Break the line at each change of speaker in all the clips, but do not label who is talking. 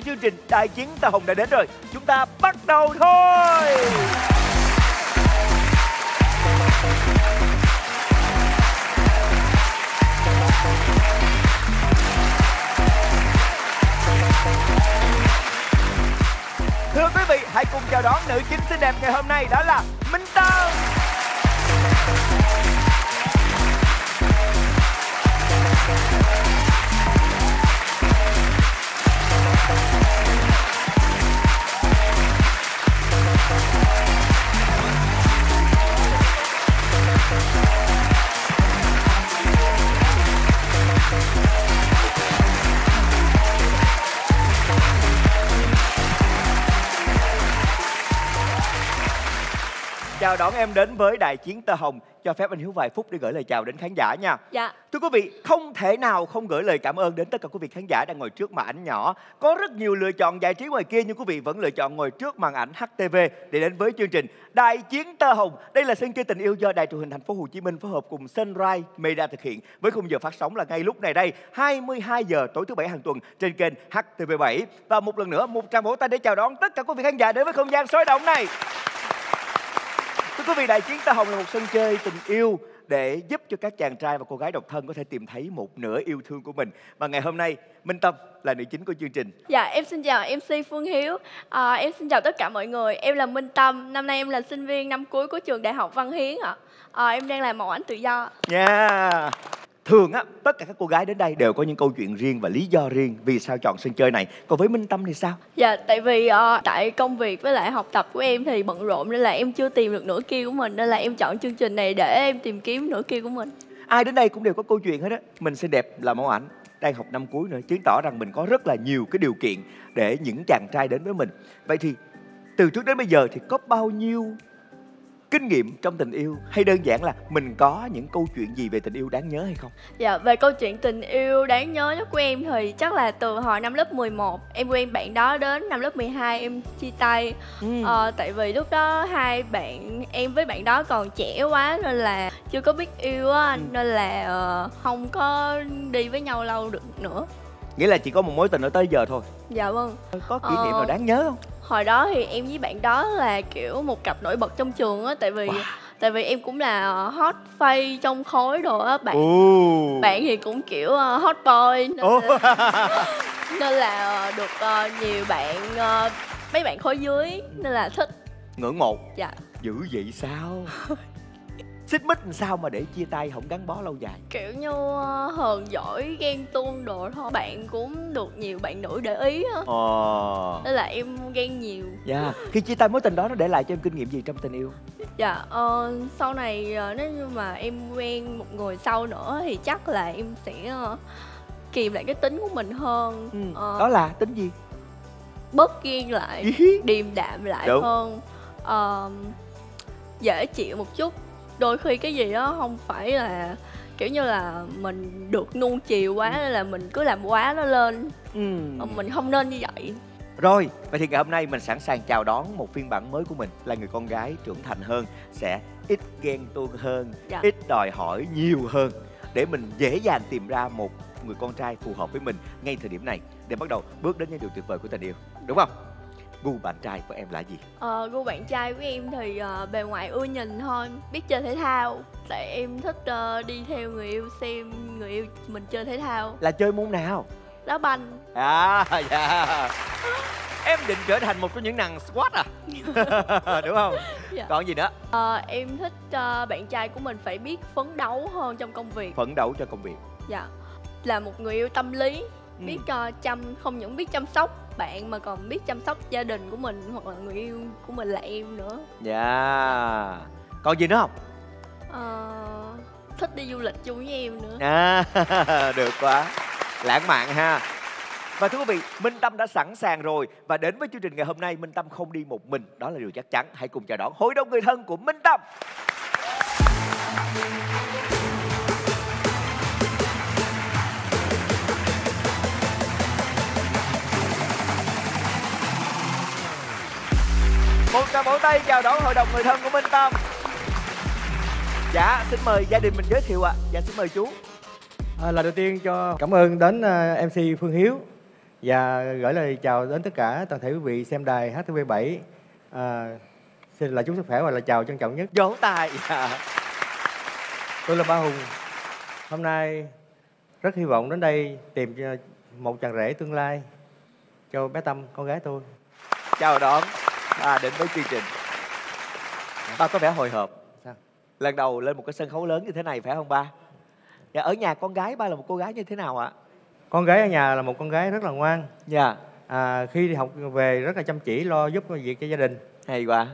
cái chương trình Đại chiến Tà Hồng đã đến rồi. Chúng ta bắt đầu thôi. Thưa quý vị, hãy cùng chào đón nữ chính xinh đẹp ngày hôm nay đó là Minh Tâm. Chào đón em đến với Đại chiến Tơ Hồng. Cho phép anh Hiếu vài phút để gửi lời chào đến khán giả nha.
Dạ.
Thưa quý vị, không thể nào không gửi lời cảm ơn đến tất cả quý vị khán giả đang ngồi trước màn ảnh nhỏ. Có rất nhiều lựa chọn giải trí ngoài kia nhưng quý vị vẫn lựa chọn ngồi trước màn ảnh HTV để đến với chương trình Đại chiến Tơ Hồng. Đây là sân chơi tình yêu do Đài truyền hình Thành phố Hồ Chí Minh phối hợp cùng Sunrise Media thực hiện với khung giờ phát sóng là ngay lúc này đây 22 giờ tối thứ bảy hàng tuần trên kênh HTV7. Và một lần nữa một tràng vỗ tay để chào đón tất cả quý vị khán giả đến với không gian sôi động này. Thưa quý vị, Đại chiến Tơ Hồng là một sân chơi tình yêu để giúp cho các chàng trai và cô gái độc thân có thể tìm thấy một nửa yêu thương của mình. Và ngày hôm nay, Minh Tâm là nữ chính của chương trình.
Dạ, em xin chào MC Phương Hiếu. À, em xin chào tất cả mọi người. Em là Minh Tâm. Năm nay em là sinh viên năm cuối của trường Đại học Văn Hiến ạ. À, em đang làm mẫu ảnh tự do.
Nha. Thường á, tất cả các cô gái đến đây đều có những câu chuyện riêng và lý do riêng vì sao chọn sân chơi này. Còn với Minh Tâm thì sao?
Dạ, tại vì ờ, tại công việc với lại học tập của em thì bận rộn nên là em chưa tìm được nửa kia của mình nên là em chọn chương trình này để em tìm kiếm nửa kia của mình.
Ai đến đây cũng đều có câu chuyện hết á. Mình xinh đẹp là mẫu ảnh, đang học năm cuối nữa, chứng tỏ rằng mình có rất là nhiều cái điều kiện để những chàng trai đến với mình. Vậy thì từ trước đến bây giờ thì có bao nhiêu kinh nghiệm trong tình yêu hay đơn giản là mình có những câu chuyện gì về tình yêu đáng nhớ hay không?
Dạ, về câu chuyện tình yêu đáng nhớ nhất của em thì chắc là từ hồi năm lớp 11 Em quen bạn đó đến năm lớp 12 em chia tay
Ừ.
ờ, Tại vì lúc đó hai bạn, em với bạn đó còn trẻ quá nên là chưa có biết yêu á
Ừ.
Nên là ờ, không có đi với nhau lâu được nữa
Nghĩa là chỉ có một mối tình ở tới giờ thôi.
Dạ vâng
Có kỷ niệm
Ờ.
nào đáng nhớ không?
Hồi đó thì em với bạn đó là kiểu một cặp nổi bật trong trường á Tại vì
Wow.
tại vì em cũng là hot face trong khối đồ á Bạn
Ồ.
bạn thì cũng kiểu ờ, hot boy nên
Ồ.
nên là ờ, được ờ, nhiều bạn mấy bạn khối dưới nên là thích
Ngưỡng mộ.
dạ
Dữ vậy sao? Xích mích làm sao mà để chia tay không gắn bó lâu dài?
kiểu như ờ, hờn giỏi ghen tuông đồ thôi bạn cũng được nhiều bạn nữ để ý á
Ờ.
nên là em ghen nhiều
Dạ. Khi chia tay mối tình đó nó để lại cho em kinh nghiệm gì trong tình yêu?
dạ ờ, sau này ờ, nếu như mà em quen một người sau nữa thì chắc là em sẽ kìm lại cái tính của mình hơn
Ừ.
Ờ,
Đó là tính gì?
bớt ghen lại điềm đạm lại
Đúng.
hơn Ờ, dễ chịu một chút đôi khi cái gì đó không phải là kiểu như là mình được nuông chiều quá nên là mình cứ làm quá nó lên
Ừ.
Mình không nên như vậy
Rồi, vậy thì ngày hôm nay mình sẵn sàng chào đón một phiên bản mới của mình là người con gái trưởng thành hơn, sẽ ít ghen tuông hơn,
Dạ.
ít đòi hỏi nhiều hơn để mình dễ dàng tìm ra một người con trai phù hợp với mình ngay thời điểm này để bắt đầu bước đến những điều tuyệt vời của tình yêu. Đúng không? Gu bạn trai của em là gì?
Ờ, gu bạn trai của em thì ờ, bề ngoài ưa nhìn thôi biết chơi thể thao tại em thích ờ, đi theo người yêu xem người yêu mình chơi thể thao
Là chơi môn nào?
đá banh
À, dạ. Em định trở thành một trong những nàng squat à? Đúng không?
Dạ.
Còn gì nữa?
Ờ, em thích ờ, bạn trai của mình phải biết phấn đấu hơn trong công việc
Phấn đấu cho công việc.
dạ là một người yêu tâm lý
Ừ.
biết ờ, chăm không những biết chăm sóc bạn mà còn biết chăm sóc gia đình của mình hoặc là người yêu của mình là em nữa
Dạ. Còn gì nữa không?
Ờ, thích đi du lịch chung với em nữa
À, được quá. Lãng mạn ha. Và thưa quý vị, Minh Tâm đã sẵn sàng rồi và đến với chương trình ngày hôm nay Minh Tâm không đi một mình, đó là điều chắc chắn. Hãy cùng chào đón hội đồng người thân của Minh Tâm. Một tràng vỗ tay chào đón hội đồng người thân của Minh Tâm. Dạ, xin mời gia đình mình giới thiệu ạ. Dạ, xin mời chú.
À, lời đầu tiên cho cảm ơn đến à, MC Phương Hiếu Và gửi lời chào đến tất cả toàn thể quý vị xem đài HTV7. À, xin là chúc sức khỏe và là chào trân trọng nhất.
Vỗ tay. Dạ.
Tôi là Ba Hùng. Hôm nay rất hy vọng đến đây tìm cho một chàng rể tương lai cho bé Tâm, con gái tôi.
Chào đón ba đến với chương trình. Ba có vẻ hồi hộp.
Sao?
Lần đầu lên một cái sân khấu lớn như thế này phải không ba? Dạ, ở nhà con gái ba là một cô gái như thế nào ạ?
Con gái ở nhà là một con gái rất là ngoan.
Dạ,
À, khi đi học về rất là chăm chỉ lo giúp việc cho gia đình.
hay quá.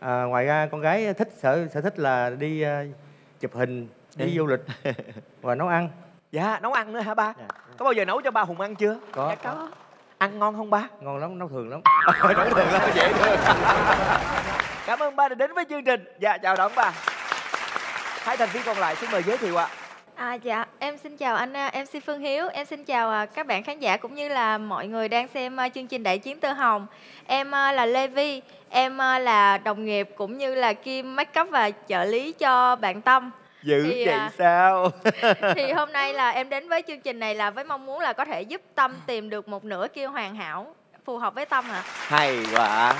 À, ngoài ra con gái thích sở sở thích là đi ờ, chụp hình, đi
Ừ.
du lịch và nấu ăn.
Dạ, nấu ăn nữa hả ba?
Dạ.
Có bao giờ nấu cho ba Hùng ăn chưa?
Có,
dạ có
Ăn ngon không ba?
ngon lắm, nấu thường lắm.
nấu thường lắm, dễ thương. Cảm ơn ba đã đến với chương trình. Dạ, chào đón ba. Hai thành viên còn lại xin mời giới thiệu ạ.
À, dạ, em xin chào anh à, MC Phương Hiếu, em xin chào à, các bạn khán giả cũng như là mọi người đang xem à, chương trình Đại chiến Tơ Hồng. Em à, là Lê Vi, em à, là đồng nghiệp cũng như là kim make up và trợ lý cho bạn Tâm.
Dữ
Thì,
vậy
à,
sao?
Thì hôm nay là em đến với chương trình này là với mong muốn là có thể giúp Tâm tìm được một nửa kia hoàn hảo phù hợp với Tâm ạ.
Hay quá.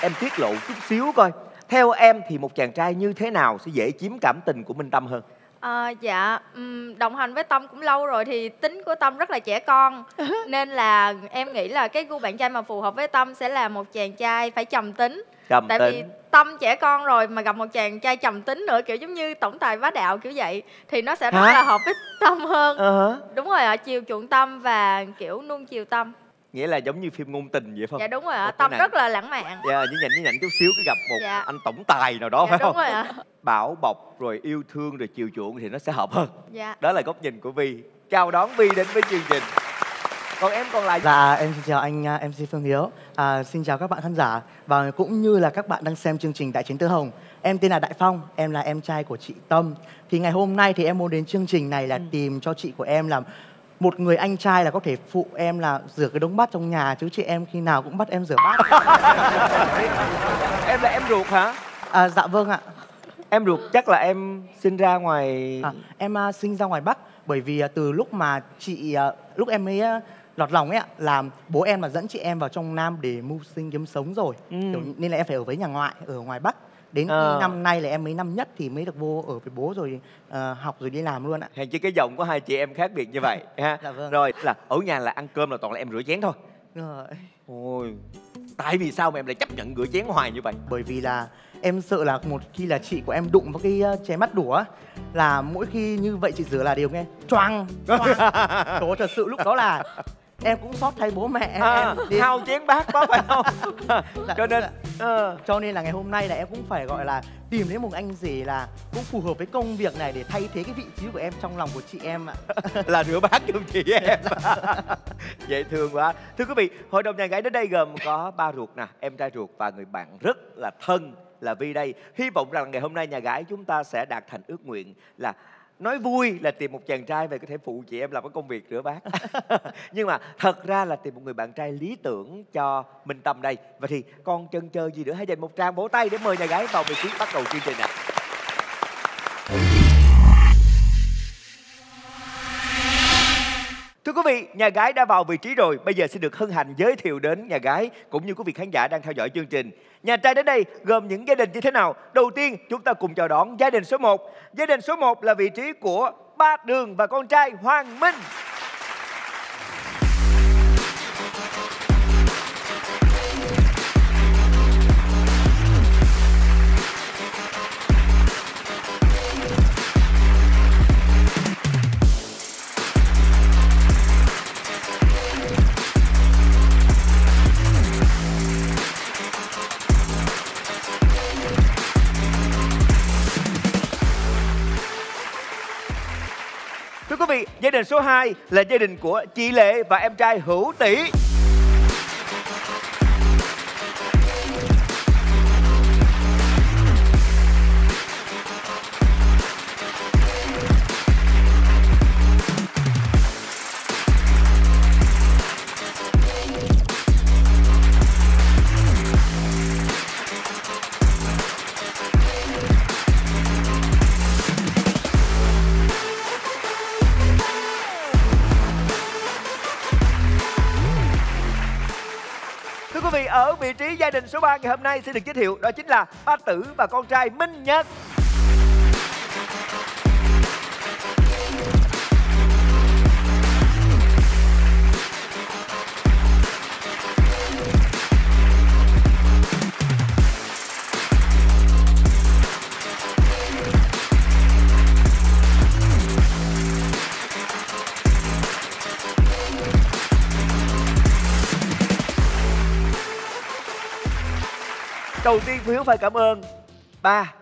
Em tiết lộ chút xíu coi. Theo em thì một chàng trai như thế nào sẽ dễ chiếm cảm tình của Minh Tâm hơn?
À, dạ ừm, đồng hành với Tâm cũng lâu rồi thì tính của Tâm rất là trẻ con nên là em nghĩ là cái gu bạn trai mà phù hợp với Tâm sẽ là một chàng trai phải trầm tính
Trầm
tại vì
tính.
Tâm trẻ con rồi mà gặp một chàng trai trầm tính nữa kiểu giống như tổng tài bá đạo kiểu vậy thì nó sẽ rất
Hả?
là hợp với Tâm hơn
hả?
đúng rồi ạ chiều chuộng Tâm và kiểu nuông chiều Tâm
Nghĩa là giống như phim ngôn tình vậy phải
dạ
không?
đúng rồi ạ Tâm rất là lãng mạn
Dạ, nhí nhảnh nhí nhảnh chút xíu cái gặp một
Dạ.
anh tổng tài nào đó
dạ
phải
đúng
không?
rồi ạ
Bảo bọc rồi yêu thương rồi chiều chuộng thì nó sẽ hợp hơn.
dạ
Đó là góc nhìn của Vi. Chào đón Vi đến với chương trình. Còn em còn lại
Dạ, em xin chào anh à, MC Phương Hiếu. À, xin chào các bạn khán giả và cũng như là các bạn đang xem chương trình Đại chiến Tơ Hồng. Em tên là Đại Phong, em là em trai của chị Tâm. Thì ngày hôm nay thì em muốn đến chương trình này là tìm cho chị của em là một người anh trai là có thể phụ em là rửa cái đống bát trong nhà chứ chị em khi nào cũng bắt em rửa bát.
em là em ruột hả?
À, dạ vâng ạ.
Em ruột chắc là em sinh ra ngoài
À, em à, sinh ra ngoài Bắc bởi vì à, từ lúc mà chị à, lúc em mới à, lọt lòng ấy ạ là bố em là dẫn chị em vào trong Nam để mưu sinh kiếm sống rồi
Ừ.
Kiểu nên là em phải ở với nhà ngoại ở ngoài Bắc đến
Ờ.
năm nay là em mới năm nhất thì mới được vô ở với bố rồi à, học rồi đi làm luôn ạ
Hèn chi cái giọng của hai chị em khác biệt như vậy ha.
Dạ vâng.
Rồi là ở nhà là ăn cơm là toàn là em rửa chén thôi.
Rồi.
Ôi. Tại vì sao mà em lại chấp nhận rửa chén hoài như vậy?
bởi vì là em sợ là một khi là chị của em đụng vào cái uh, chén bắt đũa là mỗi khi như vậy chị rửa là đều nghe choang choang thật sự lúc đó là em cũng xót thay bố mẹ
À,
em
hao chén bát quá phải không?
Dạ,
Cho nên ờ,
cho nên là ngày hôm nay là em cũng phải gọi là tìm đến một anh rể là cũng phù hợp với công việc này để thay thế cái vị trí của em trong lòng của chị em ạ.
Là rửa bát cho chị em. Dễ thương quá. Thưa quý vị hội đồng nhà gái đến đây gồm có ba ruột nè em trai ruột và người bạn rất là thân là Vi đây. Hy vọng rằng ngày hôm nay nhà gái chúng ta sẽ đạt thành ước nguyện là nói vui là tìm một chàng trai về có thể phụ chị em làm cái công việc rửa bát. Nhưng mà thật ra là tìm một người bạn trai lý tưởng cho Minh Tâm đây. Và thì còn chân chờ gì nữa? Hãy dành một trang vỗ tay để mời nhà gái vào vị trí bắt đầu chương trình ạ à. Quý vị, nhà gái đã vào vị trí rồi, bây giờ xin được hân hạnh giới thiệu đến nhà gái cũng như quý vị khán giả đang theo dõi chương trình. Nhà trai đến đây gồm những gia đình như thế nào? Đầu tiên, chúng ta cùng chào đón gia đình số 1. Gia đình số 1 là vị trí của ba Đường và con trai Hoàng Minh. Vị, gia đình số 2 là gia đình của chị Lệ và em trai Hữu Tỷ. Vị trí gia đình số 3 ngày hôm nay xin được giới thiệu, đó chính là ba tử và con trai Minh Nhật. Đầu tiên Hiếu phải cảm ơn ba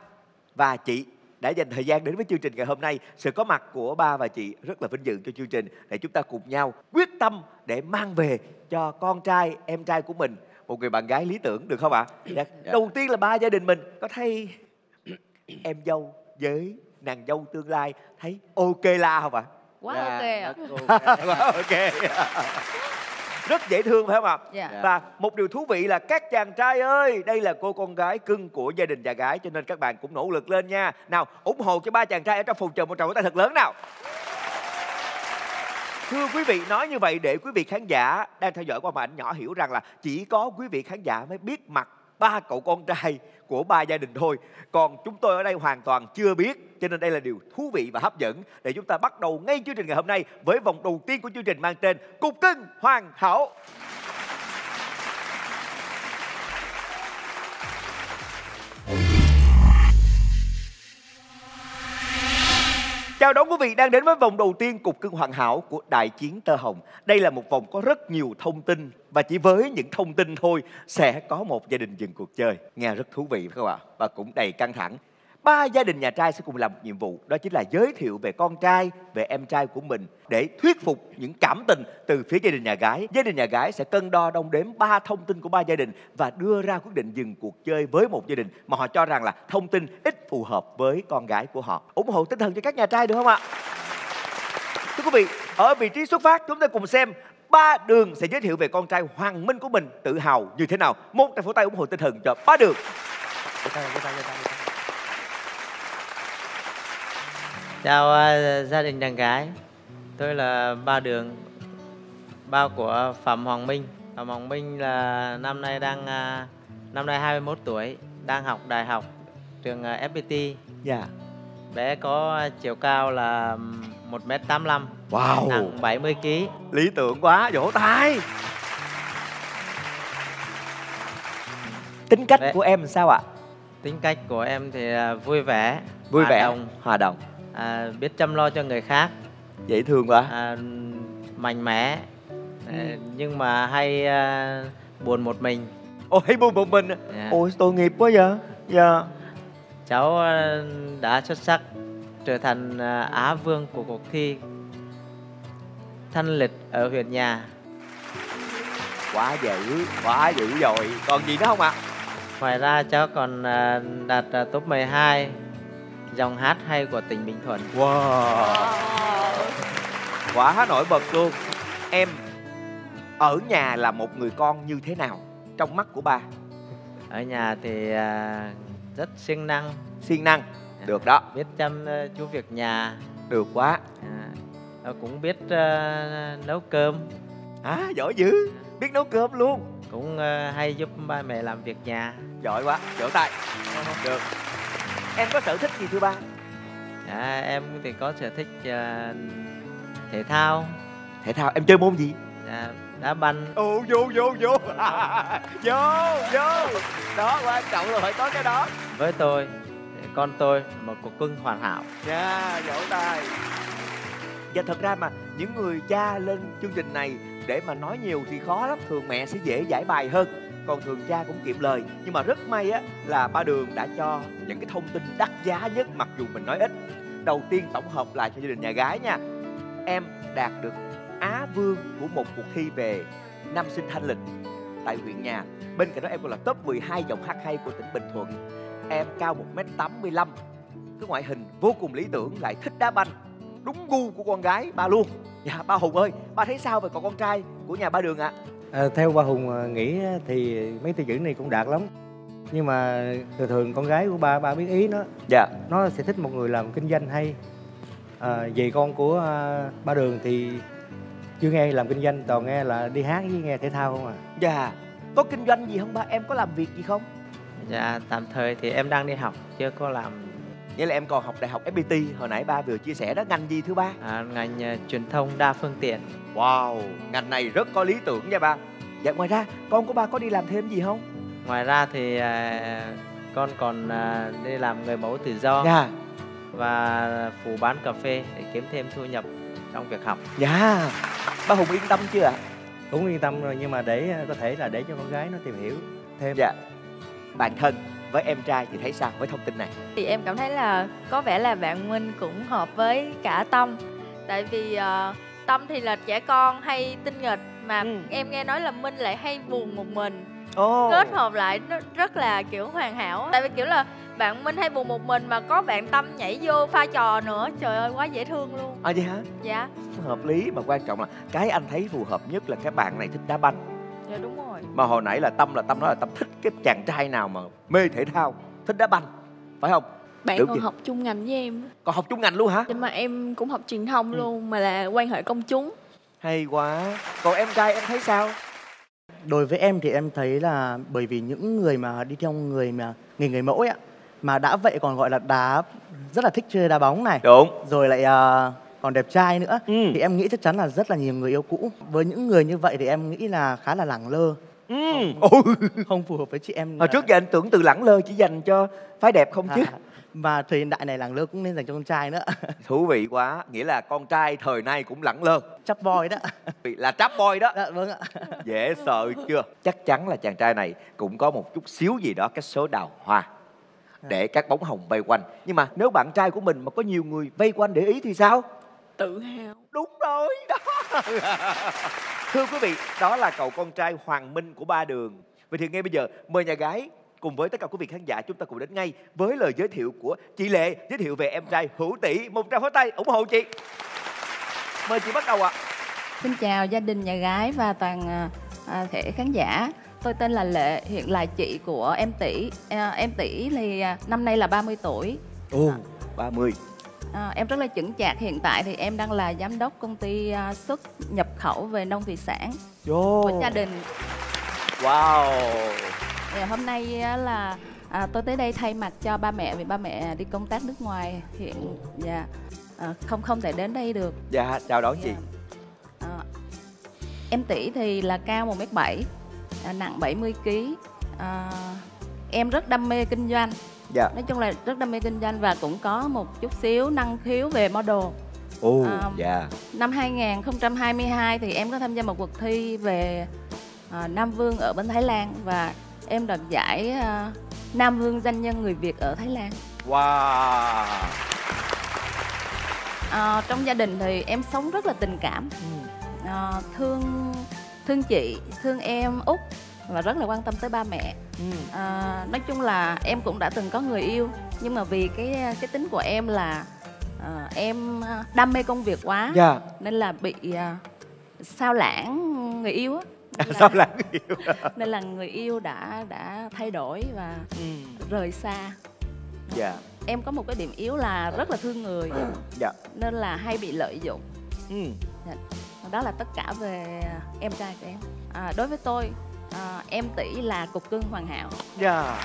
và chị đã dành thời gian đến với chương trình ngày hôm nay. Sự có mặt của ba và chị rất là vinh dự cho chương trình để chúng ta cùng nhau quyết tâm để mang về cho con trai, em trai của mình một người bạn gái lý tưởng được không ạ? Dạ. Đầu tiên là ba gia đình mình có thấy em dâu với nàng dâu tương lai thấy ok la không ạ?
quá
Dạ,
ok
Quá ok. rất dễ thương phải không ạ?
Dạ.
Và một điều thú vị là các chàng trai ơi, đây là cô con gái cưng của gia đình nhà gái cho nên các bạn cũng nỗ lực lên nha. Nào, ủng hộ cho ba chàng trai ở trong phòng chờ một tràng tay thật lớn nào. Thưa quý vị, nói như vậy để quý vị khán giả đang theo dõi qua màn ảnh nhỏ hiểu rằng là chỉ có quý vị khán giả mới biết mặt ba cậu con trai của ba gia đình thôi. Còn chúng tôi ở đây hoàn toàn chưa biết, cho nên đây là điều thú vị và hấp dẫn để chúng ta bắt đầu ngay chương trình ngày hôm nay với vòng đầu tiên của chương trình mang tên Cục cưng hoàn hảo. Chào đón quý vị đang đến với vòng đầu tiên Cục Cưng Hoàn Hảo của Đại Chiến Tơ Hồng. Đây là một vòng có rất nhiều thông tin và chỉ với những thông tin thôi sẽ có một gia đình dừng cuộc chơi. Nghe rất thú vị phải không ạ? Và cũng đầy căng thẳng. Ba gia đình nhà trai sẽ cùng làm một nhiệm vụ đó chính là giới thiệu về con trai, về em trai của mình để thuyết phục những cảm tình từ phía gia đình nhà gái. Gia đình nhà gái sẽ cân đo đong đếm ba thông tin của ba gia đình và đưa ra quyết định dừng cuộc chơi với một gia đình mà họ cho rằng là thông tin ít phù hợp với con gái của họ. ủng hộ tinh thần cho các nhà trai được không ạ? Thưa quý vị, ở vị trí xuất phát chúng ta cùng xem ba đường sẽ giới thiệu về con trai Hoàng Minh của mình tự hào như thế nào. Một tay pháo tay ủng hộ tinh thần cho ba đường.
Dạ, dạ, dạ, Vỗ tay, vỗ tay, vỗ tay, vỗ tay.
Chào à, gia đình đàn gái Tôi là ba đường Ba của Phạm Hoàng Minh Phạm Hoàng Minh là năm nay đang à, Năm nay 21 tuổi Đang học đại học Trường à, FPT
Dạ.
Bé có chiều cao là 1m85
Wow.
Nặng 70kg
Lý tưởng quá, vỗ tay. Tính cách
Đấy.
của em sao ạ?
Tính cách của em thì vui vẻ
Vui
hòa
vẻ,
đồng,
hòa đồng,
à, Biết chăm lo cho người khác
dễ thương quá.
à, Mạnh mẽ à, Nhưng mà hay à, buồn một mình
Ôi buồn một mình.
Dạ.
Ôi tội nghiệp quá vậy. Dạ.
cháu ờ, đã xuất sắc trở thành Á vương của cuộc thi thanh lịch ở huyện nhà.
Quá dữ, quá dữ rồi. Còn gì nữa không ạ?
Ngoài ra cháu còn đạt top 12 dòng hát hay của tỉnh Bình Thuận.
Wow. Quá nổi bật luôn. Em ở nhà là một người con như thế nào trong mắt của ba?
Ở nhà thì ờ, rất siêng năng,
Siêng năng. Được đó,
biết chăm chú việc nhà,
được quá.
à, cũng biết ờ, nấu cơm,
À, giỏi dữ. Biết nấu cơm luôn.
cũng ờ, hay giúp ba mẹ làm việc nhà.
Giỏi quá, vỗ tay. Được. Em có sở thích gì thưa ba?
À, em thì có sở thích ờ, thể thao,
Thể thao, em chơi môn gì?
à, đá banh,
Ồ, vô, vô, vô. vô, vô. Đó, quan trọng là phải có cái đó.
với tôi con tôi một cuộc cưng hoàn hảo
Dạ, vỗ tay. Và thật ra mà những người cha lên chương trình này để mà nói nhiều thì khó lắm. Thường mẹ sẽ dễ giải bài hơn. Còn thường cha cũng kiệm lời. Nhưng mà rất may á là ba Đường đã cho những cái thông tin đắt giá nhất mặc dù mình nói ít. Đầu tiên tổng hợp lại cho gia đình nhà gái nha. Em đạt được Á Vương của một cuộc thi về năm sinh thanh lịch tại huyện nhà. Bên cạnh đó em còn là top 12 giọng hát hay của tỉnh Bình Thuận. Em cao 1m85 cái ngoại hình vô cùng lý tưởng lại thích đá banh đúng gu của con gái ba luôn dạ ba hùng ơi ba thấy sao về cậu con trai của nhà ba đường ạ
À, theo ba Hùng à, nghĩ thì mấy tiêu chuẩn này cũng đạt lắm. Nhưng mà thường thường con gái của ba ba biết ý nó.
Dạ.
Nó sẽ thích một người làm kinh doanh hay. À, về con của à, ba đường thì chưa nghe làm kinh doanh toàn nghe là đi hát với nghe thể thao không à?
Dạ. Có kinh doanh gì không ba? Em có làm việc gì không?
Dạ tạm thời thì em đang đi học chưa có làm
nghĩa là em còn học đại học FPT hồi nãy ba vừa chia sẻ đó ngành gì thứ ba?
À, ngành à, truyền thông đa phương tiện.
Wow ngành này rất có lý tưởng nha ba. Dạ ngoài ra con của ba có đi làm thêm gì không?
Ngoài ra thì à, con còn à, đi làm người mẫu tự do.
Dạ.
Và phụ bán cà phê để kiếm thêm thu nhập trong việc học.
Dạ. Ba hùng yên tâm chưa ạ?
Cũng yên tâm rồi nhưng mà để có thể là để cho con gái nó tìm hiểu thêm.
Dạ. Bạn thân với em trai thì thấy sao với thông tin này
thì em cảm thấy là có vẻ là bạn Minh cũng hợp với cả Tâm tại vì ờ, Tâm thì là trẻ con hay tinh nghịch mà
Ừ.
em nghe nói là Minh lại hay buồn một mình
Ồ.
kết hợp lại nó rất là kiểu hoàn hảo tại vì kiểu là bạn Minh hay buồn một mình mà có bạn Tâm nhảy vô pha trò nữa trời ơi quá dễ thương luôn
À vậy hả?
dạ
Hợp lý mà quan trọng là cái anh thấy phù hợp nhất là cái bạn này thích đá banh.
Dạ
Mà hồi nãy là Tâm là Tâm nói là Tâm thích cái chàng trai nào mà mê thể thao, thích đá banh. Phải không?
bạn
Đúng
còn
vậy.
học chung ngành với em
Còn học chung ngành luôn hả?
nhưng mà em cũng học truyền thông
Ừ.
luôn mà là quan hệ công chúng
Hay quá. Còn em trai em thấy sao?
Đối với em thì em thấy là bởi vì những người mà đi theo người mà nghề người mẫu ấy ạ mà đã vậy còn gọi là đá rất là thích chơi đá bóng này
Đúng.
rồi lại à, còn đẹp trai nữa
Ừ.
thì em nghĩ chắc chắn là rất là nhiều người yêu cũ với những người như vậy thì em nghĩ là khá là lẳng lơ
Ừ. Ôi.
không phù hợp với chị em
Hồi trước giờ anh tưởng từ lẳng lơ chỉ dành cho phái đẹp không chứ.
À, và thời hiện đại này lẳng lơ cũng nên dành cho con trai nữa
Thú vị quá. Nghĩa là con trai thời nay cũng lẳng lơ.
chắc boy đó
Là trap boy đó.
dạ, vâng ạ
Dễ sợ chưa? Chắc chắn là chàng trai này cũng có một chút xíu gì đó cái số đào hoa để các bóng hồng vây quanh. Nhưng mà nếu bạn trai của mình mà có nhiều người vây quanh để ý thì sao?
tự hào
Đúng rồi đó. Thưa quý vị, đó là cậu con trai Hoàng Minh của ba đường. Vậy thì ngay bây giờ mời nhà gái cùng với tất cả quý vị khán giả chúng ta cùng đến ngay với lời giới thiệu của chị Lệ giới thiệu về em trai Hữu Tỷ. Một tràng pháo tay ủng hộ chị. Mời chị bắt đầu ạ.
Xin chào gia đình nhà gái và toàn à, à, thể khán giả. Tôi tên là Lệ, hiện là chị của em Tỷ. À, em Tỷ thì năm nay là 30 tuổi.
Ồ, 30.
À, em rất là chững chạc. Hiện tại thì em đang là giám đốc công ty à, xuất nhập khẩu về nông thủy sản
Vô.
của gia đình.
Wow.
Thì hôm nay á, là à, tôi tới đây thay mặt cho ba mẹ vì ba mẹ đi công tác nước ngoài hiện dạ à, không không thể đến đây được.
Dạ, chào đón chị.
À, em tỷ thì là cao 1m7, à, nặng 70kg. À, em rất đam mê kinh doanh,
Dạ.
nói chung là rất đam mê kinh doanh và cũng có một chút xíu năng khiếu về model.
Ồ,
À,
dạ.
Năm 2022 thì em có tham gia một cuộc thi về à, Nam Vương ở bên Thái Lan và em đoạt giải à, Nam Vương danh nhân người Việt ở Thái Lan.
Wow.
À, trong gia đình thì em sống rất là tình cảm, à, thương thương chị, thương em út và rất là quan tâm tới ba mẹ.
Ừ.
À, nói chung là em cũng đã từng có người yêu nhưng mà vì cái cái tính của em là à, em đam mê công việc quá
Dạ.
nên là bị à, sao lãng người yêu á nên là,
Sao lại hiểu?
nên là người yêu đã đã thay đổi và
Ừ.
rời xa
Dạ.
em có một cái điểm yếu là rất là thương người
Dạ.
nên là hay bị lợi dụng
Ừ.
đó là tất cả về em trai của em à, đối với tôi à, em tỷ là cục cưng hoàn hảo
Dạ.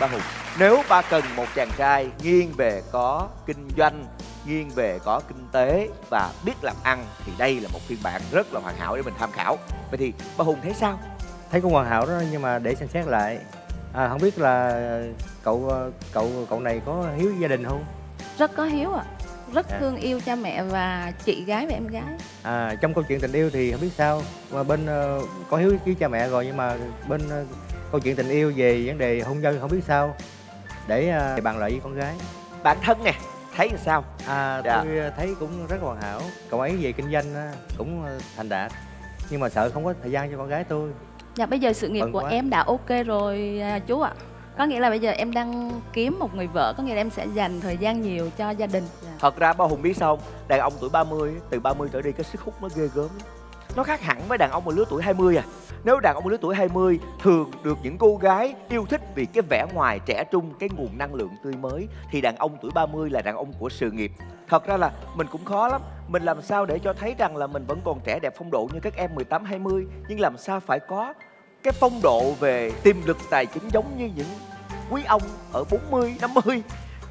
Ba Hùng, nếu ba cần một chàng trai nghiêng về có kinh doanh, nghiêng về có kinh tế và biết làm ăn thì đây là một phiên bản rất là hoàn hảo để mình tham khảo. Vậy thì ba Hùng thấy sao?
thấy cũng hoàn hảo đó nhưng mà để xem xét lại à, không biết là cậu cậu cậu này có hiếu gia đình không
rất có hiếu ạ rất
Dạ.
thương yêu cha mẹ và chị gái và em gái
à, trong câu chuyện tình yêu thì không biết sao mà bên ờ, có hiếu với cha mẹ rồi nhưng mà bên ờ, câu chuyện tình yêu về vấn đề hôn nhân không biết sao để ờ, bàn lại với con gái
Bạn thân nè, thấy làm sao?
à
Dạ.
tôi thấy cũng rất hoàn hảo cậu ấy về kinh doanh cũng thành đạt nhưng mà sợ không có thời gian cho con gái tôi
Dạ bây giờ sự nghiệp
Bận
của
quá.
em đã ok rồi à, chú ạ có nghĩa là bây giờ em đang kiếm một người vợ Có nghĩa là em sẽ dành thời gian nhiều cho gia đình yeah.
Thật ra ba Hùng biết sao không? Đàn ông tuổi 30, từ 30 trở đi cái sức hút nó ghê gớm. Nó khác hẳn với đàn ông ở lứa tuổi 20 à. Nếu đàn ông ở lứa tuổi 20 thường được những cô gái yêu thích vì cái vẻ ngoài trẻ trung, cái nguồn năng lượng tươi mới thì đàn ông tuổi 30 là đàn ông của sự nghiệp. Thật ra là mình cũng khó lắm. Mình làm sao để cho thấy rằng là mình vẫn còn trẻ đẹp phong độ như các em 18 20 nhưng làm sao phải có cái phong độ về tiềm lực tài chính giống như những quý ông ở 40, 50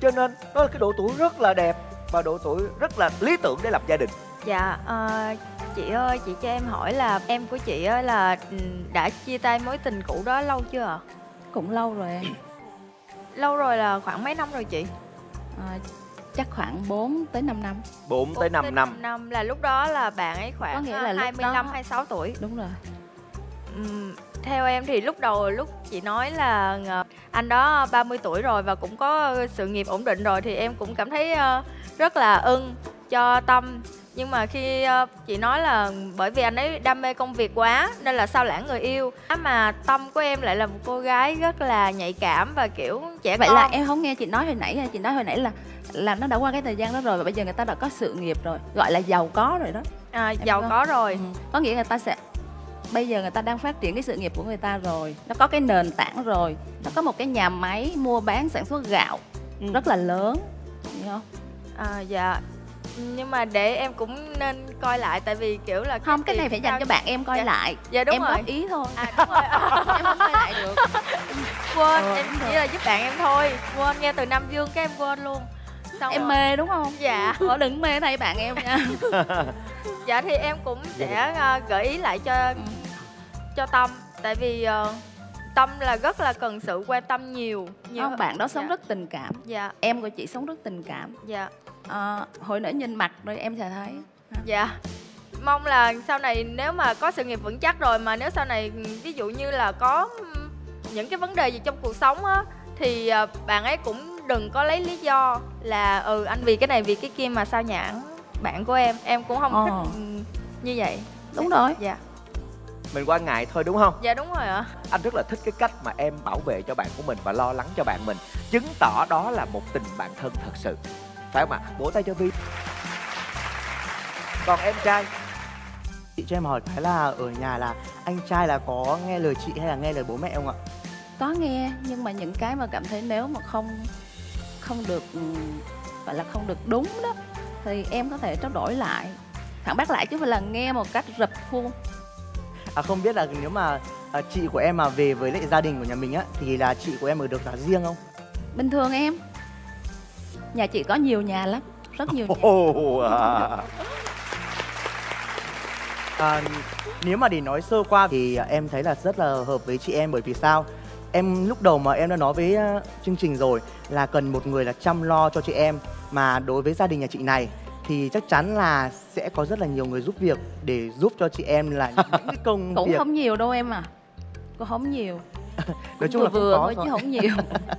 cho nên đó là cái độ tuổi rất là đẹp và độ tuổi rất là lý tưởng để lập gia đình
Dạ, ờ, chị ơi, chị cho em hỏi là em của chị á là ừ, đã chia tay mối tình cũ đó lâu chưa ạ?
cũng lâu rồi em
Lâu rồi là khoảng mấy năm rồi chị?
à, chắc khoảng 4 tới 5 năm
4 tới 5 năm
năm là lúc đó là bạn ấy khoảng
Có nghĩa là
ờ,
lúc
25
đó-
26 tuổi.
đúng rồi
Ừm, theo em thì lúc đầu lúc chị nói là ờ, anh đó 30 tuổi rồi và cũng có sự nghiệp ổn định rồi thì em cũng cảm thấy ờ, rất là ưng cho Tâm. Nhưng mà khi ờ, chị nói là bởi vì anh ấy đam mê công việc quá nên là sao lãng người yêu. Mà Tâm của em lại là một cô gái rất là nhạy cảm và kiểu trẻ
vậy
con.
là em không nghe chị nói hồi nãy chị nói hồi nãy là là nó đã qua cái thời gian đó rồi và bây giờ người ta đã có sự nghiệp rồi gọi là giàu có rồi đó.
À, giàu
có-
có rồi.
Ừ. có nghĩa người ta sẽ bây giờ người ta đang phát triển cái sự nghiệp của người ta rồi nó có cái nền tảng rồi nó có một cái nhà máy mua bán sản xuất gạo
Ừ.
rất là lớn hiểu không?
À, dạ. Nhưng mà để em cũng nên coi lại tại vì kiểu là
không cái này phải dành cho bạn em coi
Dạ.
lại.
Dạ đúng
em
rồi.
góp ý thôi.
À đúng rồi.
Em không coi lại được.
Quên
Ờ,
em
đúng
chỉ
rồi.
là giúp bạn em thôi. Quên nghe từ nam dương cái em quên luôn. Xong
em
rồi-
mê đúng không?
Dạ.
Ủa đừng mê thay bạn em nha.
Dạ thì em cũng sẽ ờ, gợi ý lại cho
Ừ.
cho tâm. Tại vì ờ, tâm là rất là cần sự quan tâm nhiều nhiều
không bạn đó sống
dạ.
rất tình cảm.
Dạ.
Em của chị sống rất tình cảm.
Dạ.
À, hồi nãy nhìn mặt rồi em sẽ thấy.
Dạ. Mong là sau này nếu mà có sự nghiệp vững chắc rồi mà nếu sau này ừ, ví dụ như là có những cái vấn đề gì trong cuộc sống á thì ờ, bạn ấy cũng đừng có lấy lý do là ừ anh vì cái này vì cái kia mà sao nhãn bạn của em. Em cũng không
Ờ.
thích ừm, như vậy.
Đúng rồi.
Dạ
mình quan ngại thôi đúng không?
Dạ đúng rồi ạ.
Anh rất là thích cái cách mà em bảo vệ cho bạn của mình và lo lắng cho bạn mình. Chứng tỏ đó là một tình bạn thân thật sự. Phải không ạ? Vỗ tay cho vi. Còn em trai?
Chị cho em hỏi cái là ở nhà là anh trai là có nghe lời chị hay là nghe lời bố mẹ không ạ?
Có nghe nhưng mà những cái mà cảm thấy nếu mà không không được ừm, gọi là không được đúng đó thì em có thể trao đổi lại phản bác lại chứ không phải là nghe một cách rập khuôn
à không biết là nếu mà à, chị của em mà về với lại gia đình của nhà mình á thì là chị của em ở được cả riêng không
bình thường em nhà chị có nhiều nhà lắm rất nhiều nhà
Ồ, à.
À, nếu mà để nói sơ qua thì à, em thấy là rất là hợp với chị em bởi vì sao? Em lúc đầu mà em đã nói với à, chương trình rồi là cần một người là chăm lo cho chị em mà đối với gia đình nhà chị này thì chắc chắn là sẽ có rất là nhiều người giúp việc để giúp cho chị em là những cái công
cũng
việc.
không nhiều đâu em à. Cũng không nhiều.
Nói chung là cũng
vừa
có
thôi chứ không nhiều.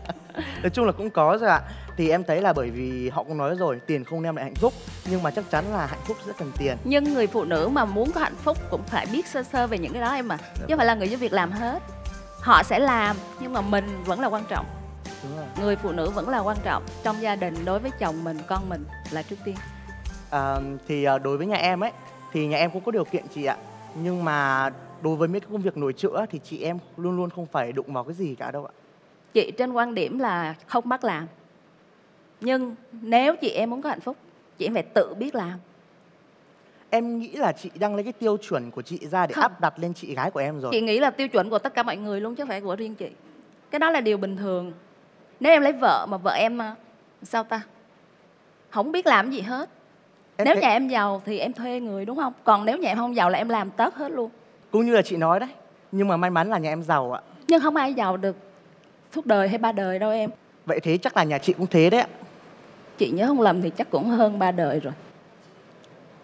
Nói chung là cũng có rồi ạ. Thì em thấy là bởi vì họ cũng nói rồi tiền không đem lại hạnh phúc nhưng mà chắc chắn là hạnh phúc rất cần tiền.
Nhưng người phụ nữ mà muốn có hạnh phúc cũng phải biết sơ sơ về những cái đó em mà chứ không phải là người giúp việc làm hết. Họ sẽ làm nhưng mà mình vẫn là quan trọng.
Đúng rồi.
Người phụ nữ vẫn là quan trọng trong gia đình đối với chồng mình con mình là trước tiên
À, thì à, đối với nhà em ấy thì nhà em cũng có điều kiện chị ạ. Nhưng mà đối với mấy cái công việc nổi trữ thì chị em luôn luôn không phải đụng vào cái gì cả đâu ạ.
Chị trên quan điểm là không bắt làm. Nhưng nếu chị em muốn có hạnh phúc chị em phải tự biết làm.
Em nghĩ là chị đang lấy cái tiêu chuẩn của chị ra để
Không.
áp đặt lên chị gái của em rồi.
Chị nghĩ là tiêu chuẩn của tất cả mọi người luôn chứ không phải của riêng chị. Cái đó là điều bình thường. Nếu em lấy vợ mà vợ em à, sao ta? Không biết làm gì hết
em
nếu
thấy-
nhà em giàu thì em thuê người đúng không? Còn nếu nhà em không giàu là em làm tất hết luôn.
Cũng như là chị nói đấy nhưng mà may mắn là nhà em giàu ạ.
Nhưng không ai giàu được suốt đời hay ba đời đâu em.
Vậy thế chắc là nhà chị cũng thế đấy ạ.
Chị nhớ không lầm thì chắc cũng hơn ba đời rồi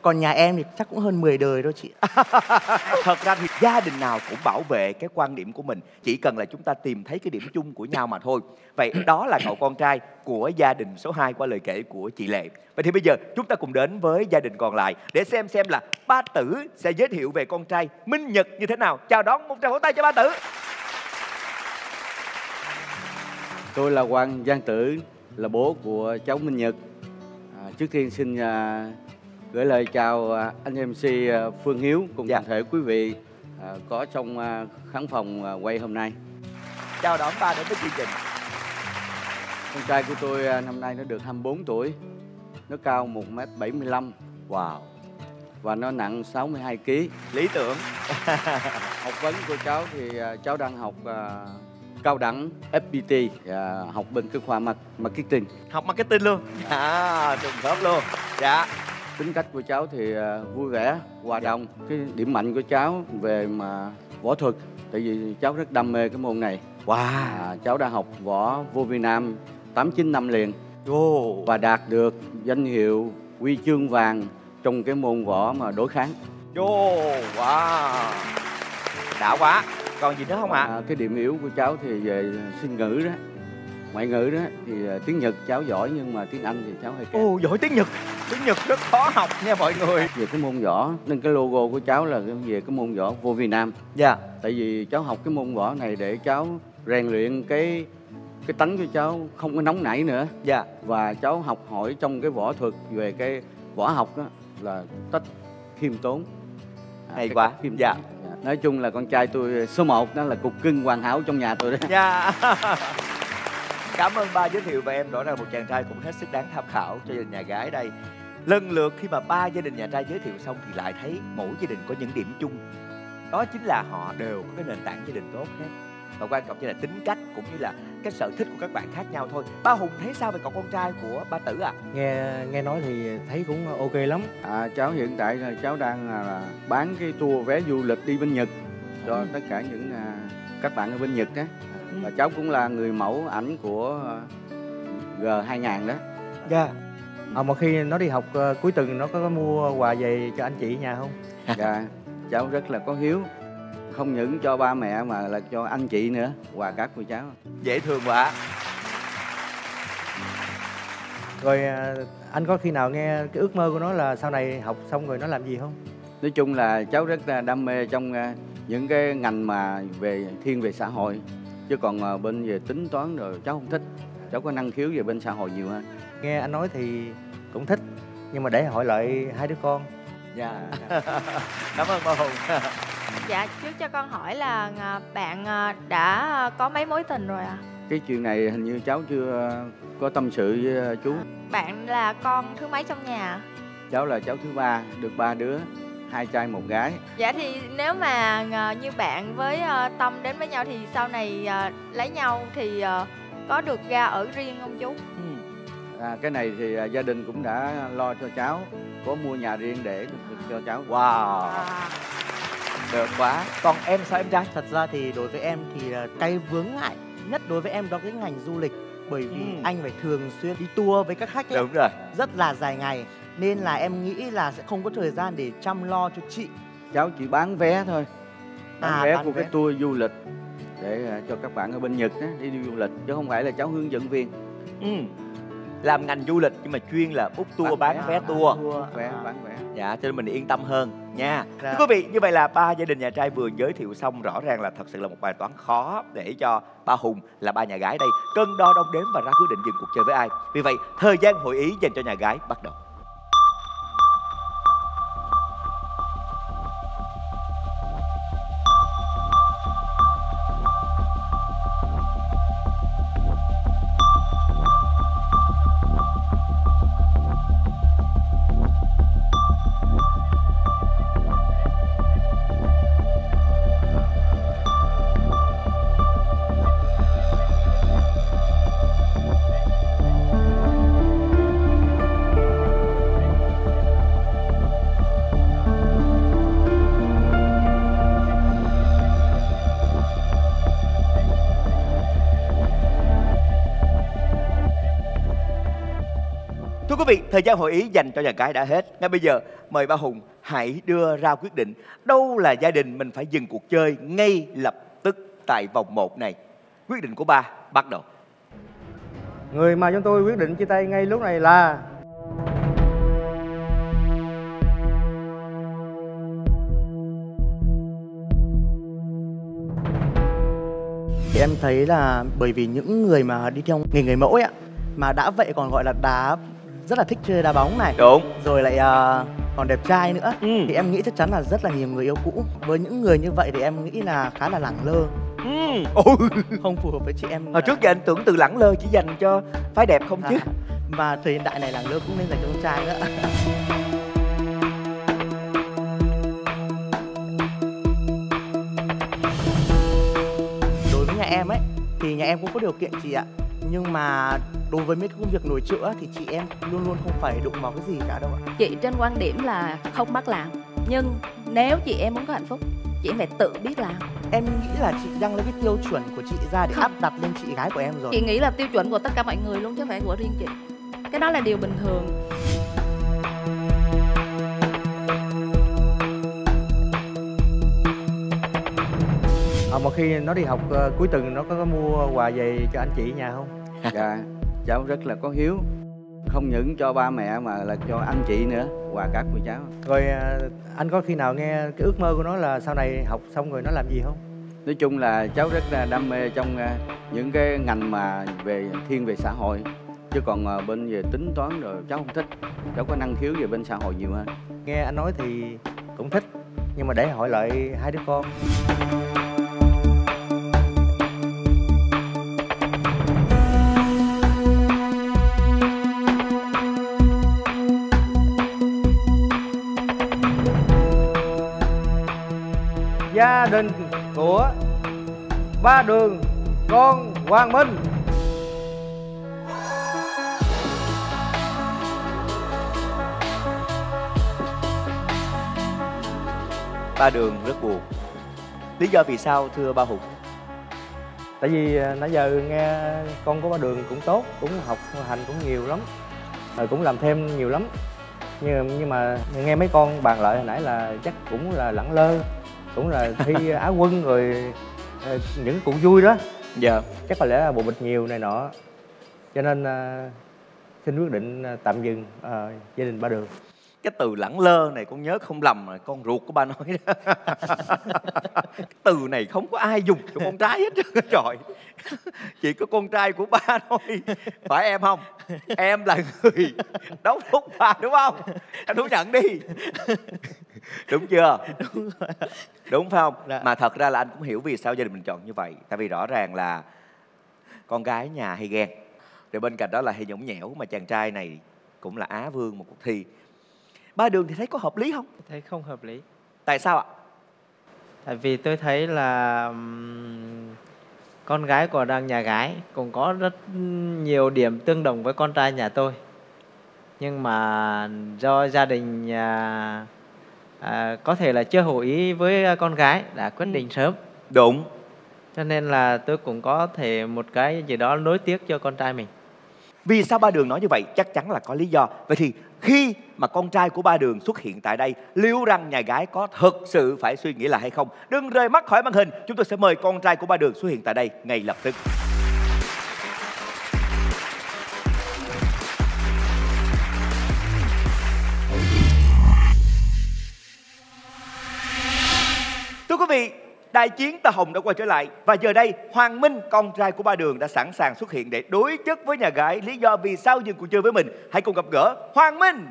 còn nhà em thì chắc cũng hơn 10 đời thôi chị.
Thật ra thì gia đình nào cũng bảo vệ cái quan điểm của mình chỉ cần là chúng ta tìm thấy cái điểm chung của nhau mà thôi. Vậy đó là cậu con trai của gia đình số 2 qua lời kể của chị lệ. Vậy thì bây giờ chúng ta cùng đến với gia đình còn lại để xem xem là ba tử sẽ giới thiệu về con trai minh nhật như thế nào. Chào đón một tràng vỗ tay cho ba tử.
Tôi là Hoàng Giang Tử, là bố của cháu Minh Nhật. À, trước tiên xin à, gửi lời chào à, anh MC à, Phương Hiếu cùng
Dạ.
toàn thể quý vị à, có trong khán phòng quay hôm nay.
chào đón ba đến với chương trình.
Con trai của tôi năm nay nó được 24 tuổi, nó cao 1m75
wow.
Và nó nặng 62 kg.
lý tưởng.
Học vấn của cháu thì cháu đang học cao đẳng FPT học bên cái khoa mar- marketing.
Học marketing luôn. À trùng khớp luôn. Dạ
tính cách của cháu thì à, vui vẻ hòa đồng. Cái điểm mạnh của cháu về mà võ thuật tại vì cháu rất đam mê cái môn này.
Wow.
À, cháu đã học võ vô Việt Nam 8 9 năm liền.
Ồ.
và đạt được danh hiệu huy chương vàng trong cái môn võ mà đối kháng.
Ồ, wow. Đã quá. Còn gì nữa không ạ?
À, cái điểm yếu của cháu thì về sinh ngữ đó ngoại ngữ đó. Thì à, tiếng Nhật cháu giỏi nhưng mà tiếng Anh thì cháu hơi kém.
Ồ giỏi tiếng nhật tiếng nhật rất khó học nha mọi người.
Về cái môn võ nên cái logo của cháu là về cái môn võ vô Việt Nam.
Dạ.
Tại vì cháu học cái môn võ này để cháu rèn luyện cái cái tánh của cháu không có nóng nảy nữa.
Dạ.
Và cháu học hỏi trong cái võ thuật về cái võ học đó là tách khiêm tốn. À,
Hay quá.
cách khiêm
Dạ.
tốn. Dạ. nói chung là con trai tôi số 1 đó là cục cưng hoàn hảo trong nhà tôi đó.
Dạ. Cảm ơn ba giới thiệu và em rõ ràng một chàng trai cũng hết sức đáng tham khảo cho gia đình nhà gái đây lần lượt khi mà ba gia đình nhà trai giới thiệu xong thì lại thấy mỗi gia đình có những điểm chung. Đó chính là họ đều có cái nền tảng gia đình tốt hết. Và quan trọng chính là tính cách cũng như là cái sở thích của các bạn khác nhau thôi. Ba hùng thấy sao về cậu con trai của ba tử ạ?
Nghe nghe nói thì thấy cũng ok lắm.
À, cháu hiện tại là cháu đang à, bán cái tour vé du lịch đi bên Nhật cho tất cả những à, các bạn ở bên Nhật đó. Và cháu cũng là người mẫu ảnh của à, G2000 đó.
dạ
à, mà khi nó đi học ờ, cuối tuần nó có, có mua quà về cho anh chị ở nhà không
Và cháu rất là có hiếu. Không những cho ba mẹ mà là cho anh chị nữa, quà cáp của cháu.
dễ thương quá
rồi à, anh có khi nào nghe cái ước mơ của nó là sau này học xong rồi nó làm gì không
Nói chung là cháu rất là đam mê trong à, những cái ngành mà về thiên về xã hội. Chứ còn bên về tính toán rồi cháu không thích. Cháu có năng khiếu về bên xã hội nhiều hơn.
Nghe anh nói thì cũng thích nhưng mà để hỏi lại hai đứa con
dạ cảm ơn ba hùng
Dạ, trước cho con hỏi là à, bạn à, đã có mấy mối tình rồi à?
Cái chuyện này hình như cháu chưa có tâm sự với à, chú.
Bạn là con thứ mấy trong nhà?
cháu là cháu thứ ba được ba đứa hai trai một gái
Dạ thì nếu mà như bạn với Tâm đến với nhau thì sau này lấy nhau thì có được ra ở riêng không chú?
À, cái này thì à, gia đình cũng đã lo cho cháu có mua nhà riêng để được, được cho cháu.
Wow!
À,
được quá. Còn em sao em trai?
Thật ra thì đối với em thì là cái vướng ngại nhất đối với em đó cái ngành du lịch. Bởi vì
Ừ.
anh phải thường xuyên đi tour với các khách ấy,
đúng rồi.
Rất là dài ngày. Nên là em nghĩ là sẽ không có thời gian để chăm lo cho chị.
Cháu chỉ bán vé thôi. Bán
À,
vé
bán
của cái
vé.
tour du lịch để à, cho các bạn ở bên Nhật đó, đi du lịch. Chứ không phải là cháu hướng dẫn viên.
Ừ. làm ngành du lịch nhưng mà chuyên là book tour bán, vé tour.
bán vé bán vé.
Dạ cho nên mình yên tâm hơn nha.
Dạ.
thưa quý vị như vậy là ba gia đình nhà trai vừa giới thiệu xong rõ ràng là thật sự là một bài toán khó để cho ba hùng là ba nhà gái đây cân đo đong đếm và ra quyết định dừng cuộc chơi với ai. Vì vậy thời gian hội ý dành cho nhà gái bắt đầu thời gian hội ý dành cho nhà gái đã hết. Ngay bây giờ, mời ba Hùng hãy đưa ra quyết định đâu là gia đình mình phải dừng cuộc chơi ngay lập tức tại vòng 1 này. Quyết định của ba bắt đầu.
người mà chúng tôi quyết định chia tay ngay lúc này là
thì em thấy là bởi vì những người mà đi theo nghề người mẫu ấy ạ mà đã vậy còn gọi là đá rất là thích chơi đá bóng này.
Đúng.
Rồi lại uh, còn đẹp trai nữa.
Ừ.
thì em nghĩ chắc chắn là rất là nhiều người yêu cũ. Với những người như vậy thì em nghĩ là khá là lẳng lơ.
Ừ.
không phù hợp với chị em
hồi trước giờ anh tưởng từ lẳng lơ chỉ dành cho phái đẹp không à, chứ.
à, mà thời hiện đại này lẳng lơ cũng nên dành cho con trai nữa. Đối với nhà em ấy thì nhà em cũng có điều kiện chị ạ nhưng mà đối với mấy công việc nổi trữ thì chị em luôn luôn không phải đụng vào cái gì cả đâu ạ.
Chị trên quan điểm là không bắt làm. Nhưng nếu chị em muốn có hạnh phúc chị em phải tự biết làm.
Em nghĩ là chị đang lấy cái tiêu chuẩn của chị ra để áp đặt lên chị gái của em rồi.
Chị nghĩ là tiêu chuẩn của tất cả mọi người luôn chứ không phải của riêng chị. Cái đó là điều bình thường.
À, một khi nó đi học uh, cuối tuần nó có, có mua quà về cho anh chị nhà không
dạ cháu rất là có hiếu. Không những cho ba mẹ mà là cho anh chị nữa quà cáp của cháu.
Rồi uh, anh có khi nào nghe cái ước mơ của nó là sau này học xong rồi nó làm gì không?
Nói chung là cháu rất là đam mê trong uh, những cái ngành mà về thiên về xã hội. Chứ còn uh, bên về tính toán rồi cháu không thích. Cháu có năng khiếu về bên xã hội nhiều hơn.
Nghe anh nói thì cũng thích nhưng mà để hỏi lại hai đứa con gia đình của ba đường con Hoàng Minh.
Ba đường rất buồn. Lý do vì sao thưa ba hùng?
Tại vì à, nãy giờ nghe con của ba đường cũng tốt cũng học hành cũng nhiều lắm rồi cũng làm thêm nhiều lắm. Nhưng nhưng mà nghe mấy con bàn lại hồi nãy là chắc cũng là lẳng lơ cũng là thi á quân rồi ờ, những cuộc vui đó.
Dạ.
Chắc có lẽ là bộ bịch nhiều này nọ. Cho nên uh, xin quyết định à, tạm dừng gia đình ba đường
cái từ lẳng lơ này con nhớ không lầm là con ruột của ba nói đó. Cái từ này không có ai dùng cho con trai hết trơn trời. Chỉ có con trai của ba thôi. Phải em không? Em là người đóng thúc ba đúng không? Em thú nhận đi. Đúng chưa? Đúng, đúng phải không?
Dạ.
mà thật ra là anh cũng hiểu vì sao gia đình mình chọn như vậy. Tại vì rõ ràng là con gái nhà hay ghen. Rồi bên cạnh đó là hay nhõng nhẽo mà chàng trai này cũng là á vương một cuộc thi ba đường thì thấy có hợp lý không?
Thấy không hợp lý.
Tại sao ạ?
Tại vì tôi thấy là con gái của đàn nhà gái cũng có rất nhiều điểm tương đồng với con trai nhà tôi. Nhưng mà do gia đình nhà à, có thể là chưa hội ý với con gái đã quyết định sớm.
Đúng.
Cho nên là tôi cũng có thể một cái gì đó nối tiếc cho con trai mình.
Vì sao ba đường nói như vậy? Chắc chắn là có lý do. Vậy thì khi mà con trai của ba đường xuất hiện tại đây liệu rằng nhà gái có thực sự phải suy nghĩ là hay không? Đừng rời mắt khỏi màn hình chúng tôi sẽ mời con trai của ba đường xuất hiện tại đây ngay lập tức. Thưa quý vị, đại chiến Tà Hồng đã quay trở lại và giờ đây Hoàng Minh, con trai của Ba Đường đã sẵn sàng xuất hiện để đối chất với nhà gái. Lý do vì sao dừng cuộc chơi với mình? Hãy cùng gặp gỡ Hoàng Minh.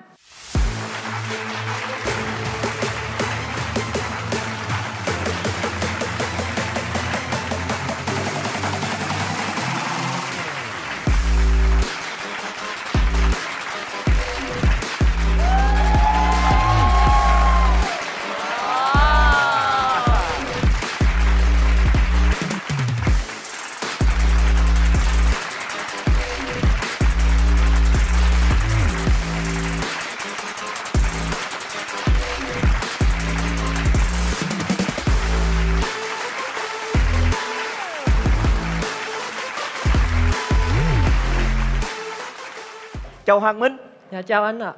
Chào Hoàng Minh.
Dạ chào anh ạ.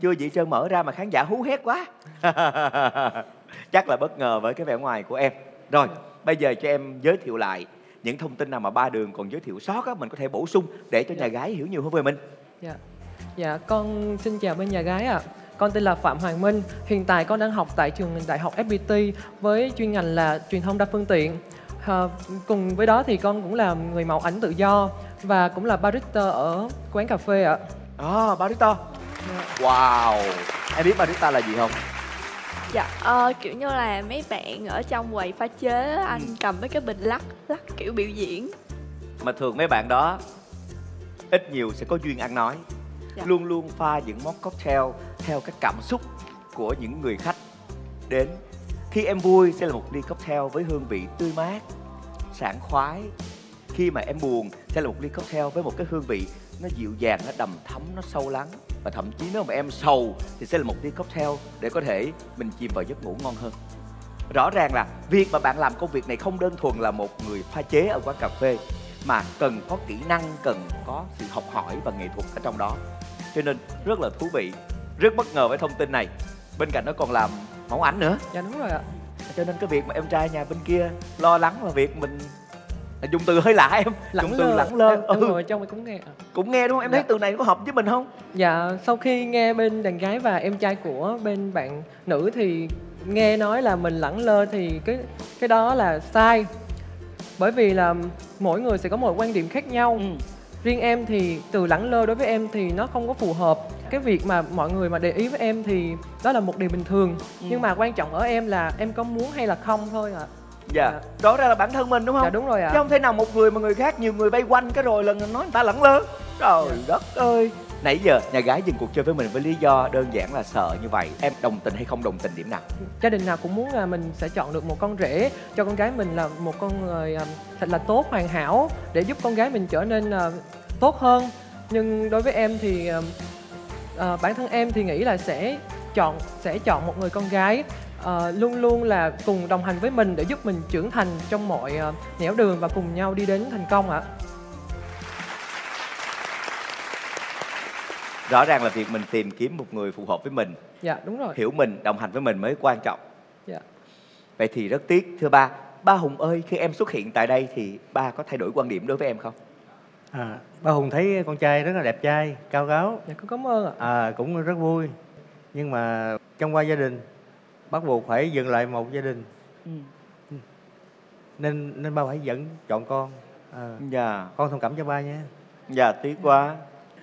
Chưa gì trơn mở ra mà khán giả hú hét quá. Chắc là bất ngờ với cái vẻ ngoài của em. Rồi, bây giờ cho em giới thiệu lại những thông tin nào mà ba đường còn giới thiệu sót á mình có thể bổ sung để cho nhà gái hiểu nhiều hơn về mình.
Dạ. Dạ con xin chào bên nhà gái ạ. Con tên là Phạm Hoàng Minh. Hiện tại con đang học tại trường Đại học FPT với chuyên ngành là truyền thông đa phương tiện. À, cùng với đó thì con cũng là người mẫu ảnh tự do và cũng là barista ở quán cà phê ạ.
À, barista. Wow. Em biết barista là gì không?
Dạ, ờ, kiểu như là mấy bạn ở trong quầy pha chế anh cầm mấy cái bình lắc, lắc kiểu biểu diễn.
Mà thường mấy bạn đó ít nhiều sẽ có duyên ăn nói.
Dạ.
Luôn luôn pha những món cocktail theo cái cảm xúc của những người khách đến. Khi em vui sẽ là một ly cocktail với hương vị tươi mát, sảng khoái. Khi mà em buồn sẽ là một ly cocktail với một cái hương vị nó dịu dàng nó đầm thấm nó sâu lắng. Và thậm chí nếu mà em sầu thì sẽ là một ly cocktail để có thể mình chìm vào giấc ngủ ngon hơn. Rõ ràng là việc mà bạn làm công việc này không đơn thuần là một người pha chế ở quán cà phê mà cần có kỹ năng cần có sự học hỏi và nghệ thuật ở trong đó. Cho nên rất là thú vị rất bất ngờ với thông tin này. Bên cạnh đó còn làm mẫu ảnh nữa.
Dạ đúng rồi ạ.
Cho nên cái việc mà em trai nhà bên kia lo lắng là việc mình à, dùng từ hơi lạ em
lẳng
dùng từ
lơ
lẳng lơ ừ.
ngồi trong em cũng nghe
cũng nghe đúng không em
Dạ.
thấy từ này có hợp với mình không
Dạ, sau khi nghe bên đàn gái và em trai của bên bạn nữ thì nghe nói là mình lẳng lơ thì cái cái đó là sai. Bởi vì là mỗi người sẽ có một quan điểm khác nhau.
Ừ.
Riêng em thì từ lẳng lơ đối với em thì nó không có phù hợp. Cái việc mà mọi người mà để ý với em thì đó là một điều bình thường.
Ừ.
Nhưng mà quan trọng ở em là em có muốn hay là không thôi ạ.
dạ
Dạ.
rõ ràng là bản thân mình đúng không?
Dạ đúng rồi ạ.
chứ không thể nào một người mà người khác nhiều người vây quanh cái rồi là nói người ta lẳng lơ. Trời
Dạ.
đất ơi. Nãy giờ nhà gái dừng cuộc chơi với mình với lý do đơn giản là sợ như vậy. Em đồng tình hay không đồng tình điểm nào?
Gia đình nào cũng muốn là mình sẽ chọn được một con rể cho con gái mình là một con người um, thật là tốt hoàn hảo để giúp con gái mình trở nên uh, tốt hơn. Nhưng đối với em thì um, uh, bản thân em thì nghĩ là sẽ chọn sẽ chọn một người con gái uh, luôn luôn là cùng đồng hành với mình để giúp mình trưởng thành trong mọi uh, nẻo đường và cùng nhau đi đến thành công ạ.
Rõ ràng là việc mình tìm kiếm một người phù hợp với mình
dạ đúng rồi.
hiểu mình đồng hành với mình mới quan trọng.
Dạ.
Vậy thì rất tiếc thưa ba ba hùng ơi khi em xuất hiện tại đây thì ba có thay đổi quan điểm đối với em không?
À, ba hùng thấy con trai rất là đẹp trai cao ráo
dạ con cảm ơn ạ.
À, cũng rất vui. Nhưng mà trong qua gia đình bắt buộc phải dừng lại một gia đình. Nên nên ba phải dẫn chọn con. À,
dạ.
con thông cảm cho ba nha
dạ tiếc quá.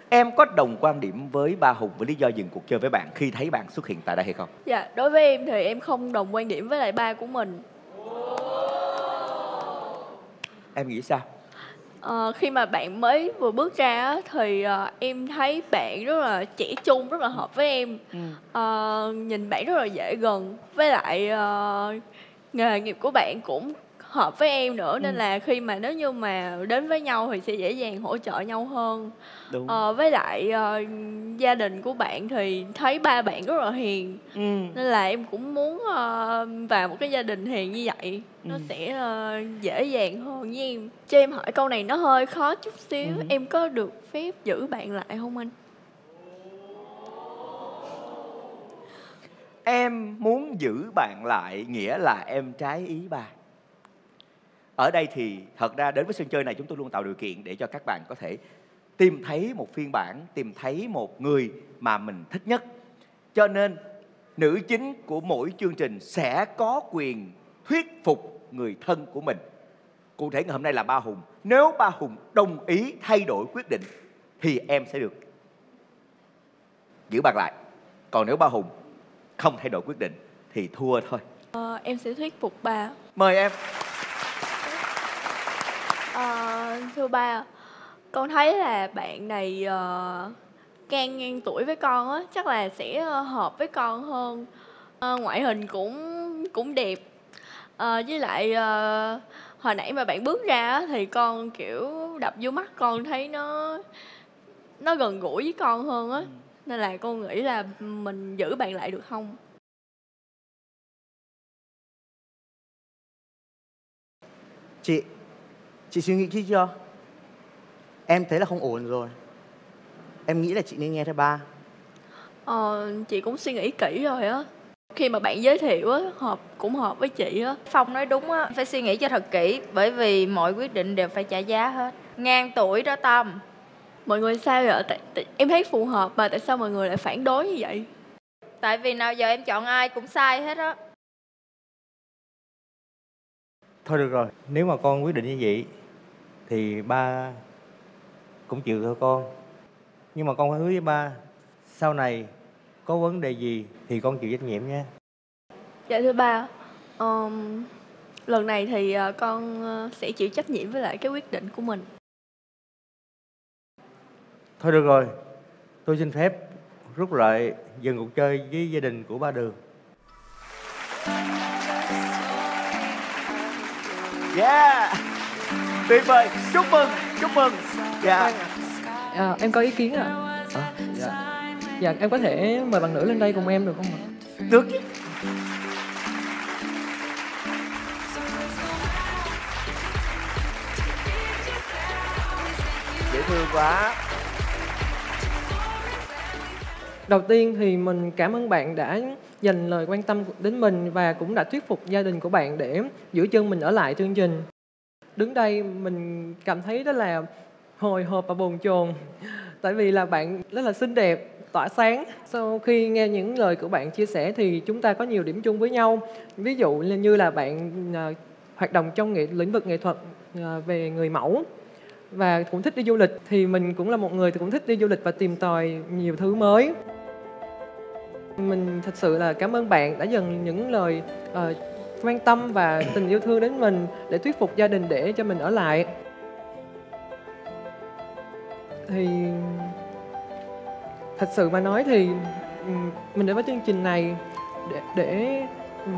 Em có đồng quan điểm với ba hùng với lý do dừng cuộc chơi với bạn khi thấy bạn xuất hiện tại đây hay không?
Dạ, đối với em thì em không đồng quan điểm với lại ba của mình.
em nghĩ sao
Ờ, khi mà bạn mới vừa bước ra á, thì ờ, em thấy bạn rất là trẻ trung, rất là hợp với em. Ờ, nhìn bạn rất là dễ gần. Với lại ờ, nghề nghiệp của bạn cũng hợp với em nữa nên là khi mà nếu như mà đến với nhau thì sẽ dễ dàng hỗ trợ nhau hơn.
đúng
Ờ, với lại ờ, gia đình của bạn thì thấy ba bạn rất là hiền
ừ.
nên là em cũng muốn ờ, vào một cái gia đình hiền như vậy nó
Ừ.
sẽ ờ, dễ dàng hơn với em cho em hỏi câu này nó hơi khó chút xíu
Ừ.
em có được phép giữ bạn lại không anh
em muốn giữ bạn lại nghĩa là em trái ý ba ở đây thì thật ra đến với sân chơi này chúng tôi luôn tạo điều kiện để cho các bạn có thể tìm thấy một phiên bản tìm thấy một người mà mình thích nhất. Cho nên nữ chính của mỗi chương trình sẽ có quyền thuyết phục người thân của mình. Cụ thể ngày hôm nay là ba hùng. Nếu ba hùng đồng ý thay đổi quyết định thì em sẽ được giữ bạn lại. Còn nếu ba hùng không thay đổi quyết định thì thua thôi.
Ờ, em sẽ thuyết phục ba
mời em
Ờ, thưa ba con thấy là bạn này uh, ngang ngang tuổi với con á chắc là sẽ ờ, hợp với con hơn. Ờ, ngoại hình cũng cũng đẹp. Ờ, với lại ờ, hồi nãy mà bạn bước ra á, thì con kiểu đập vô mắt con thấy nó nó gần gũi với con hơn á. Nên là con nghĩ là mình giữ bạn lại được không?
Chị, chị suy nghĩ kỹ chưa? Em thấy là không ổn rồi. Em nghĩ là chị nên nghe theo ba.
Ờ, chị cũng suy nghĩ kỹ rồi á khi mà bạn giới thiệu á hợp cũng hợp với chị á
Phong nói đúng á, phải suy nghĩ cho thật kỹ bởi vì mọi quyết định đều phải trả giá hết. Ngang tuổi đó Tâm.
mọi người sao vậy tại, tại, em thấy phù hợp mà tại sao mọi người lại phản đối như vậy
Tại vì nào giờ em chọn ai cũng sai hết á.
thôi được rồi nếu mà con quyết định như vậy thì ba cũng chịu thôi con. Nhưng mà con phải hứa với ba sau này có vấn đề gì thì con chịu trách nhiệm nha
dạ thưa ba. Ờm, lần này thì ờ, con ờ, sẽ chịu trách nhiệm với lại cái quyết định của mình.
Thôi được rồi. Tôi xin phép rút lại dừng cuộc chơi với gia đình của ba đường.
Yeah tuyệt vời chúc mừng chúc mừng. Dạ.
À, em có ý kiến ạ.
À, dạ.
dạ em có thể mời bạn nữ lên đây cùng em được không ạ?
Được chứ. Dễ thương quá.
Đầu tiên thì mình cảm ơn bạn đã dành lời quan tâm đến mình và cũng đã thuyết phục gia đình của bạn để giữ chân mình ở lại chương trình. Đứng đây mình cảm thấy đó là hồi hộp và bồn chồn tại vì là bạn rất là xinh đẹp, tỏa sáng. Sau khi nghe những lời của bạn chia sẻ thì chúng ta có nhiều điểm chung với nhau. Ví dụ như là bạn à, hoạt động trong nghệ lĩnh vực nghệ thuật à, về người mẫu và cũng thích đi du lịch thì mình cũng là một người thì cũng thích đi du lịch và tìm tòi nhiều thứ mới mình thật sự là cảm ơn bạn đã dành những lời uh, quan tâm và tình yêu thương đến mình để thuyết phục gia đình để cho mình ở lại thì thật sự mà nói thì ừ, mình đến với chương trình này để để ừ,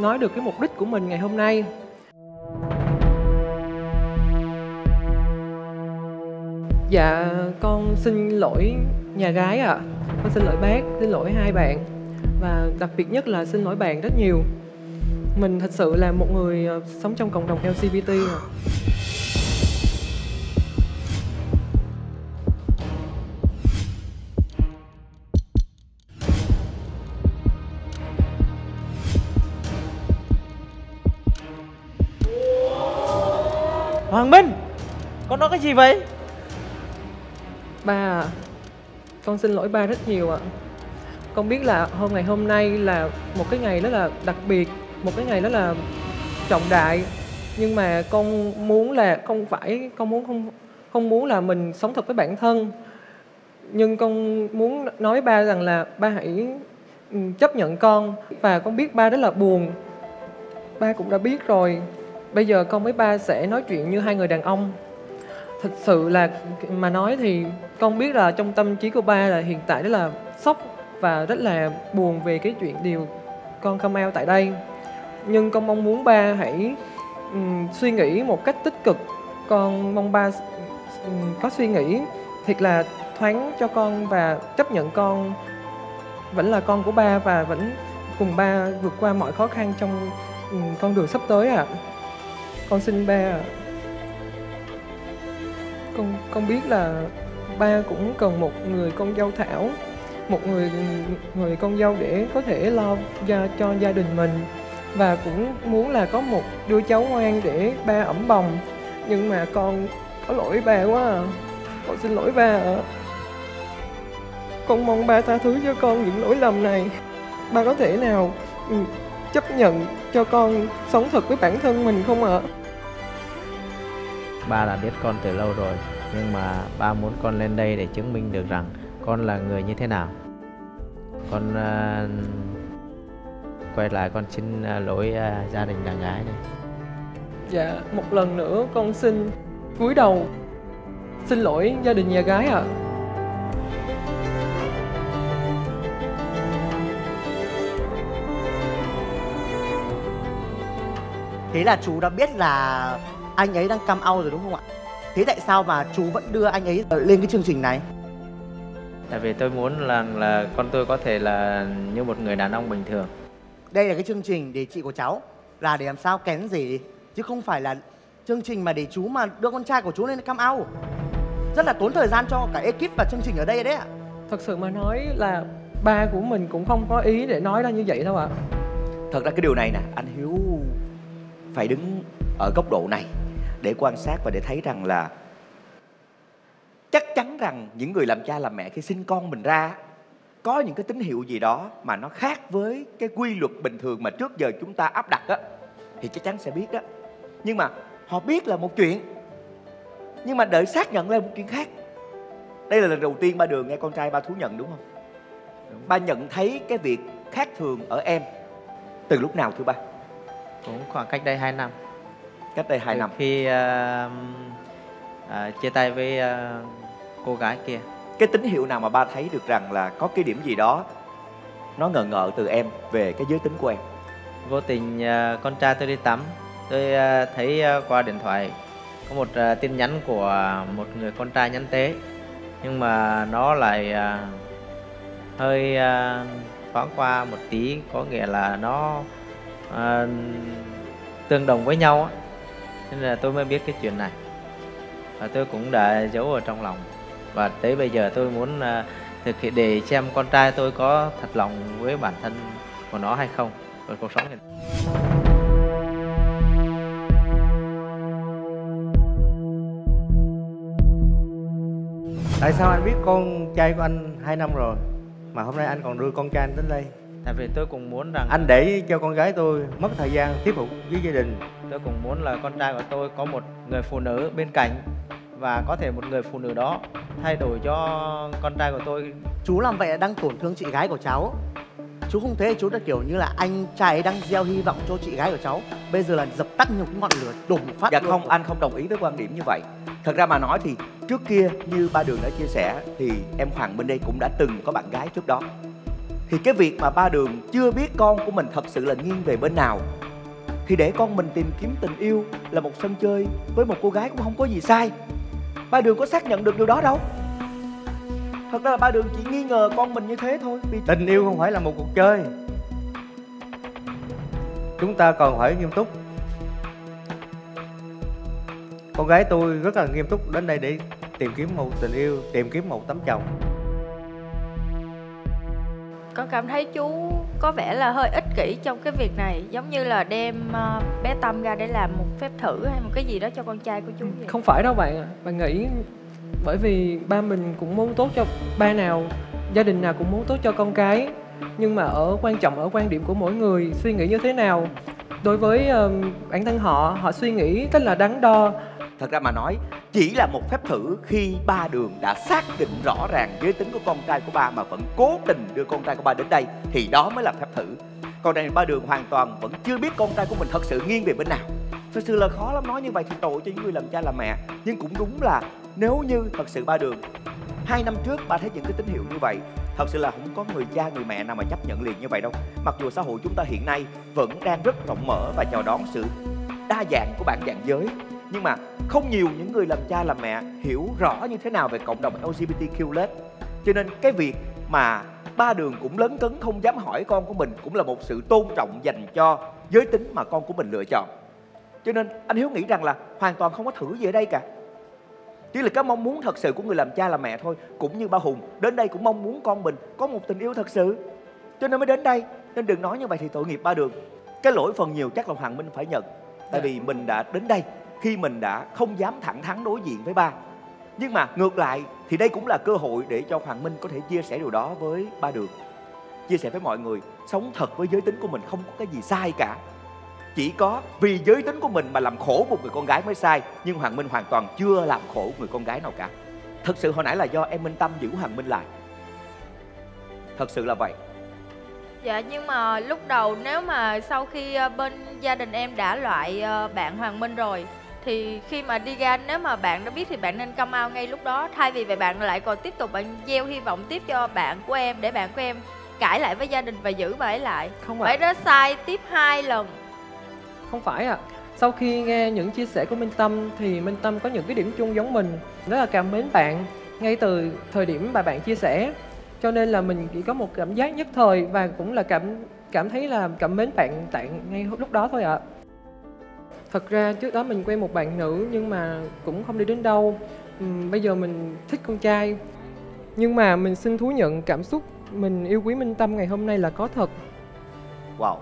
nói được cái mục đích của mình ngày hôm nay Dạ, con xin lỗi nhà gái ạ. Con xin lỗi bác, xin lỗi hai bạn. Và đặc biệt nhất là xin lỗi bạn rất nhiều. Mình thật sự là một người ờ, sống trong cộng đồng LGBT ạ.
Hoàng Minh Con nói cái gì vậy
Ba à, con xin lỗi ba rất nhiều ạ. Con biết là hôm ngày hôm nay là một cái ngày rất là đặc biệt, một cái ngày rất là trọng đại. Nhưng mà con muốn là không phải, con muốn không không muốn là mình sống thật với bản thân. Nhưng con muốn nói với ba rằng là ba hãy ừ, chấp nhận con và con biết ba rất là buồn. Ba cũng đã biết rồi. Bây giờ con với ba sẽ nói chuyện như hai người đàn ông thực sự là mà nói thì con biết là trong tâm trí của ba là hiện tại rất là sốc và rất là buồn về cái chuyện điều con come out tại đây nhưng con mong muốn ba hãy um, suy nghĩ một cách tích cực. Con mong ba um, có suy nghĩ thiệt là thoáng cho con và chấp nhận con vẫn là con của ba và vẫn cùng ba vượt qua mọi khó khăn trong um, con đường sắp tới ạ. Con xin ba ạ. Con con biết là ba cũng cần một người con dâu thảo một người người con dâu để có thể lo cho, cho gia đình mình và cũng muốn là có một đứa cháu ngoan để ba ẩm bồng. Nhưng mà con có lỗi ba quá à. con xin lỗi ba ạ. Con mong ba tha thứ cho con những lỗi lầm này. Ba có thể nào ừ, chấp nhận cho con sống thật với bản thân mình không ạ?
Ba đã biết con từ lâu rồi Nhưng mà ba muốn con lên đây để chứng minh được rằng Con là người như thế nào. Con uh, quay lại con xin ờ, lỗi ờ, gia đình đàn gái này
Dạ, một lần nữa con xin cúi đầu Xin lỗi gia đình nhà gái ạ
Thế là chú đã biết là anh ấy đang come out rồi đúng không ạ? Thế tại sao mà chú vẫn đưa anh ấy lên cái chương trình này?
Tại vì tôi muốn là, là con tôi có thể là như một người đàn ông bình thường
Đây là cái chương trình để chị của cháu là để làm sao kén gì chứ không phải là chương trình mà để chú mà đưa con trai của chú lên come out. Rất là tốn thời gian cho cả ekip và chương trình ở đây đấy ạ.
Thật sự mà nói là ba của mình cũng không có ý để nói ra như vậy đâu ạ
thật ra cái điều này nè anh hiếu phải đứng ở góc độ này để quan sát và để thấy rằng là chắc chắn rằng những người làm cha làm mẹ khi sinh con mình ra có những cái tín hiệu gì đó mà nó khác với cái quy luật bình thường mà trước giờ chúng ta áp đặt á thì chắc chắn sẽ biết đó. Nhưng mà họ biết là một chuyện nhưng mà đợi xác nhận là một chuyện khác. Đây là lần đầu tiên ba đường nghe con trai ba thú nhận đúng không? Ba nhận thấy cái việc khác thường ở em từ lúc nào thưa ba?
Cũng khoảng cách đây 2 năm.
Cách đây hai
Từ
năm.
Khi ờ, ờ, chia tay với ờ, cô gái kia
cái tín hiệu nào mà ba thấy được rằng là có cái điểm gì đó, nó ngờ ngợ từ em về cái giới tính của em?
Vô tình à, con trai tôi đi tắm, Tôi à, thấy à, qua điện thoại có một tin nhắn của một người con trai nhắn tế. Nhưng mà nó lại hơi thoáng qua một tí, có nghĩa là nó tương đồng với nhau á. Nên là tôi mới biết cái chuyện này. Và tôi cũng đã giấu ở trong lòng và tới bây giờ tôi muốn à, thực hiện để xem con trai tôi có thật lòng với bản thân của nó hay không ở cuộc sống hiện
tại. Sao anh biết con trai của anh hai năm rồi mà hôm nay anh còn đưa con trai anh đến đây?
Tại vì tôi cũng muốn rằng
anh để cho con gái tôi mất thời gian tiếp tục với gia đình.
Tôi cũng muốn là con trai của tôi có một người phụ nữ bên cạnh và có thể một người phụ nữ đó thay đổi cho con trai của tôi.
Chú làm vậy là đang tổn thương chị gái của cháu. Chú không thấy chú đã kiểu như là anh trai ấy đang gieo hy vọng cho chị gái của cháu. Bây giờ là dập tắt cái ngọn lửa đùng phát
dạ không anh không đồng ý với quan điểm như vậy. Thật ra mà nói thì trước kia như ba đường đã chia sẻ thì em hoàng bên đây cũng đã từng có bạn gái trước đó. Thì cái việc mà ba đường chưa biết con của mình thật sự là nghiêng về bên nào thì để con mình tìm kiếm tình yêu là một sân chơi với một cô gái cũng không có gì sai ba đường có xác nhận được điều đó đâu. Thật ra là ba đường chỉ nghi ngờ con mình như thế thôi, vì
tình yêu không phải là một cuộc chơi. Chúng ta còn phải nghiêm túc. Con gái tôi rất là nghiêm túc đến đây để tìm kiếm một tình yêu, tìm kiếm một tấm chồng
con cảm thấy chú có vẻ là hơi ích kỷ trong cái việc này, giống như là đem ờ, bé tâm ra để làm một phép thử hay một cái gì đó cho con trai của chú vậy?
Không phải đâu bạn ạ. Bạn nghĩ, bởi vì ba mình cũng muốn tốt cho ba nào, gia đình nào cũng muốn tốt cho con cái, nhưng mà ở quan trọng, ở quan điểm của mỗi người, suy nghĩ như thế nào? Đối với ờ, bản thân họ họ suy nghĩ cách là đắn đo
thật ra mà nói, chỉ là một phép thử khi ba đường đã xác định rõ ràng giới tính của con trai của ba mà vẫn cố tình đưa con trai của ba đến đây, thì đó mới là phép thử. Còn này ba đường hoàn toàn vẫn chưa biết con trai của mình thật sự nghiêng về bên nào. Thật sự là khó lắm, nói như vậy thì tội cho những người làm cha làm mẹ. Nhưng cũng đúng là nếu như thật sự ba đường, hai năm trước ba thấy những cái tín hiệu như vậy, thật sự là không có người cha người mẹ nào mà chấp nhận liền như vậy đâu. Mặc dù xã hội chúng ta hiện nay vẫn đang rất rộng mở và chào đón sự đa dạng của bản dạng giới nhưng mà không nhiều những người làm cha làm mẹ hiểu rõ như thế nào về cộng đồng LGBTQ cho nên cái việc mà ba đường cũng lớn cấn không dám hỏi con của mình cũng là một sự tôn trọng dành cho giới tính mà con của mình lựa chọn. Cho nên anh hiếu nghĩ rằng là hoàn toàn không có thử gì ở đây cả. Chỉ là cái mong muốn thật sự của người làm cha làm mẹ thôi cũng như ba hùng. Đến đây cũng mong muốn con mình có một tình yêu thật sự. Cho nên mới đến đây. Nên đừng nói như vậy thì tội nghiệp ba đường. Cái lỗi phần nhiều chắc là hoàng minh phải nhận. Tại vì mình đã đến đây khi mình đã không dám thẳng thắn đối diện với ba. Nhưng mà ngược lại thì đây cũng là cơ hội để cho hoàng minh có thể chia sẻ điều đó với ba được. Chia sẻ với mọi người, sống thật với giới tính của mình không có cái gì sai cả. Chỉ có vì giới tính của mình mà làm khổ một người con gái mới sai, nhưng hoàng minh hoàn toàn chưa làm khổ người con gái nào cả. Thực sự hồi nãy là do em minh tâm giữ hoàng minh lại. Thật sự là vậy.
Dạ nhưng mà lúc đầu nếu mà sau khi ờ, bên gia đình em đã loại ờ, bạn Hoàng Minh rồi thì khi mà đi ra nếu mà bạn đã biết thì bạn nên come out ngay lúc đó. Thay vì vậy bạn lại còn tiếp tục bạn gieo hy vọng tiếp cho bạn của em để bạn của em cãi lại với gia đình và giữ bà ấy lại.
Không
phải đó sai tiếp hai lần.
Không phải ạ. Sau khi nghe những chia sẻ của minh tâm thì minh tâm có những cái điểm chung giống mình rất là cảm mến bạn ngay từ thời điểm mà bạn chia sẻ. Cho nên là mình chỉ có một cảm giác nhất thời và cũng là cảm cảm thấy là cảm mến bạn tại ngay lúc đó thôi ạ thật ra trước đó mình quen một bạn nữ nhưng mà cũng không đi đến đâu Ừm, bây giờ mình thích con trai nhưng mà mình xin thú nhận cảm xúc mình yêu quý minh tâm ngày hôm nay là có thật
Wow,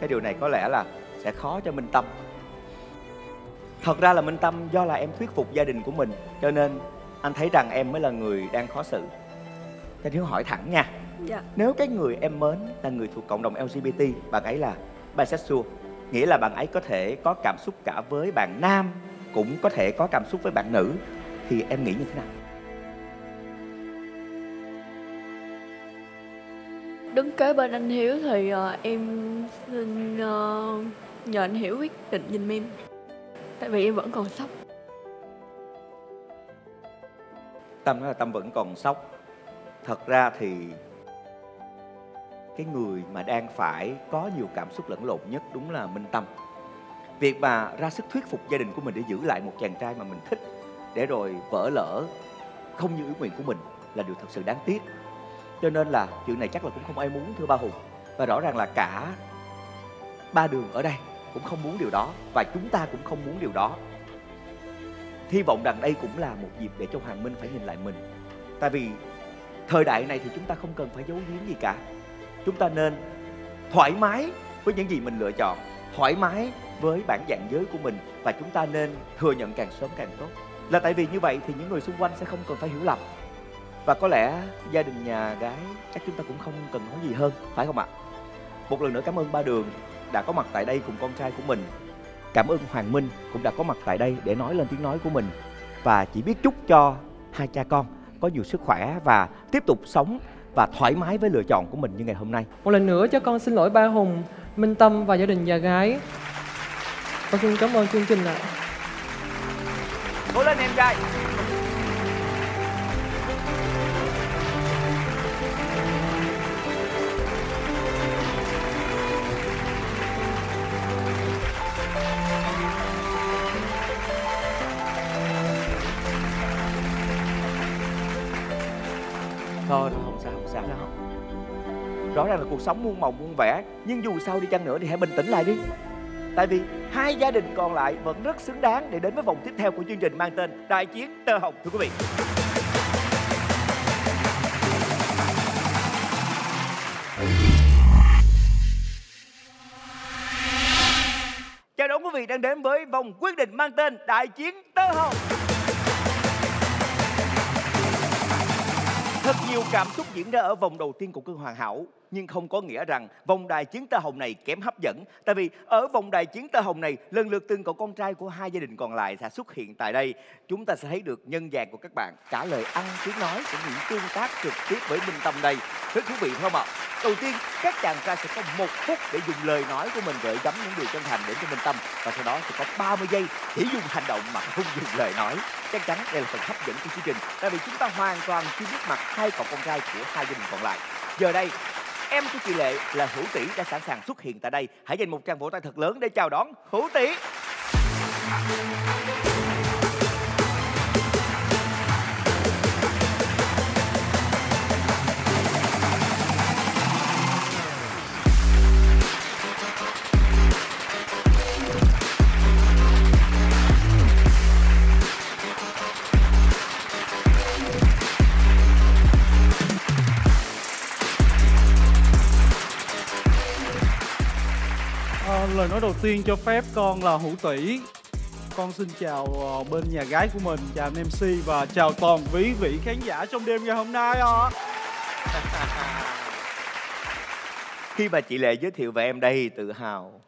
cái điều này có lẽ là sẽ khó cho Minh Tâm. Thật ra là Minh Tâm do là em thuyết phục gia đình của mình, cho nên anh thấy rằng em mới là người đang khó xử. Cho Hiếu hỏi thẳng nha,
Dạ.
nếu cái người em mến là người thuộc cộng đồng LGBT, bạn ấy là bisexual, nghĩa là bạn ấy có thể có cảm xúc cả với bạn nam, cũng có thể có cảm xúc với bạn nữ, thì em nghĩ như thế nào?
Đứng kế bên anh Hiếu thì ờ, em xin ờ, nhờ anh Hiếu quyết định giùm em. Tại vì em vẫn còn sốc.
Tâm nói là Tâm vẫn còn sốc. Thật ra thì cái người mà đang phải có nhiều cảm xúc lẫn lộn nhất đúng là Minh Tâm. Việc mà ra sức thuyết phục gia đình của mình để giữ lại một chàng trai mà mình thích, để rồi vỡ lỡ không như ý nguyện của mình là điều thật sự đáng tiếc. Cho nên là chuyện này chắc là cũng không ai muốn, thưa ba hùng. Và rõ ràng là cả ba đường ở đây cũng không muốn điều đó và chúng ta cũng không muốn điều đó. Hy vọng rằng đây cũng là một dịp để cho hoàng minh phải nhìn lại mình. Tại vì thời đại này thì chúng ta không cần phải giấu giếm gì cả chúng ta nên thoải mái với những gì mình lựa chọn, thoải mái với bản dạng giới của mình và chúng ta nên thừa nhận càng sớm càng tốt. Là tại vì như vậy thì những người xung quanh sẽ không cần phải hiểu lầm. Và có lẽ gia đình nhà gái chắc chúng ta cũng không cần nói gì hơn, phải không ạ? Một lần nữa cảm ơn ba đường đã có mặt tại đây cùng con trai của mình. Cảm ơn hoàng minh cũng đã có mặt tại đây để nói lên tiếng nói của mình. Và chỉ biết chúc cho hai cha con có nhiều sức khỏe và tiếp tục sống và thoải mái với lựa chọn của mình như ngày hôm nay
Một lần nữa cho con xin lỗi ba Hùng, Minh Tâm và gia đình nhà gái. Con xin cảm ơn chương trình ạ.
cố lên em trai sống muôn màu muôn vẻ, nhưng dù sao đi chăng nữa thì hãy bình tĩnh lại đi Tại vì hai gia đình còn lại vẫn rất xứng đáng để đến với vòng tiếp theo của chương trình mang tên Đại chiến Tơ Hồng, thưa quý vị. Chào đón quý vị đang đến với vòng quyết định mang tên Đại chiến Tơ Hồng. Thật nhiều cảm xúc diễn ra ở vòng đầu tiên của cơn hoàn hảo nhưng không có nghĩa rằng vòng đài chiến tơ hồng này kém hấp dẫn. Tại vì ở vòng đài chiến tơ hồng này, lần lượt từng cậu con trai của hai gia đình còn lại sẽ xuất hiện tại đây. Chúng ta sẽ thấy được nhân dạng của các bạn. Trả lời ăn tiếng nói cũng những tương tác trực tiếp với minh tâm đây. Rất thú vị, phải không ạ? Đầu tiên, các chàng trai sẽ có một phút để dùng lời nói của mình gửi gắm những điều chân thành đến cho minh tâm. Và sau đó sẽ có 30 giây chỉ dùng hành động mà không dùng lời nói. Chắc chắn đây là phần hấp dẫn của chương trình. Tại vì chúng ta hoàn toàn chưa biết mặt hai cậu con trai của hai gia đình còn lại. Giờ đây em của chị lệ là hữu tỷ đã sẵn sàng xuất hiện tại đây. Hãy dành một tràng vỗ tay thật lớn để chào đón hữu tỷ
lời nói đầu tiên cho phép con là Hữu Tỷ. Con xin chào ờ, bên nhà gái của mình, chào anh MC và chào toàn quý vị khán giả trong đêm ngày hôm nay ạ.
Khi mà chị lệ giới thiệu về em đây tự hào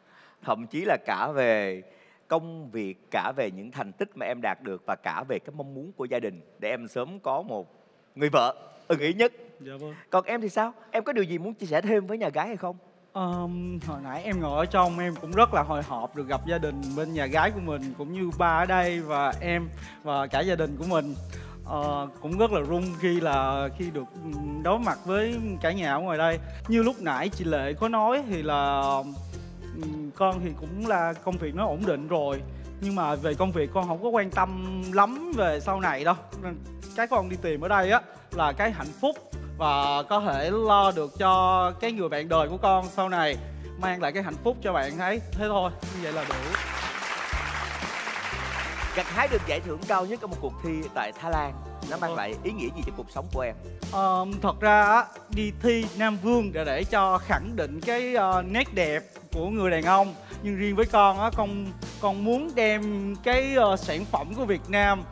thậm chí là cả về công việc cả về những thành tích mà em đạt được và cả về cái mong muốn của gia đình để em sớm có một người vợ ưng ý nhất.
Dạ vâng.
Còn em thì sao? Em có điều gì muốn chia sẻ thêm với nhà gái hay không
Um, Hồi nãy em ngồi ở trong em cũng rất là hồi hộp được gặp gia đình bên nhà gái của mình Cũng như ba ở đây và em và cả gia đình của mình. Uh, cũng rất là rung khi là khi được đối mặt với cả nhà ở ngoài đây. Như lúc nãy chị lệ có nói thì là um, con thì cũng là công việc nó ổn định rồi nhưng mà về công việc con không có quan tâm lắm về sau này đâu. Cái con đi tìm ở đây á là cái hạnh phúc và có thể lo được cho cái người bạn đời của con sau này mang lại cái hạnh phúc cho bạn ấy. Thế thôi như vậy là đủ.
Gặt hái được giải thưởng cao nhất ở một cuộc thi tại Thái Lan nó mang lại ý nghĩa gì cho cuộc sống của em?
Ờ, thật ra á, đi thi Nam Vương để để cho khẳng định cái ờ, nét đẹp của người đàn ông. Nhưng riêng với con á con con muốn đem cái ờ, sản phẩm của Việt Nam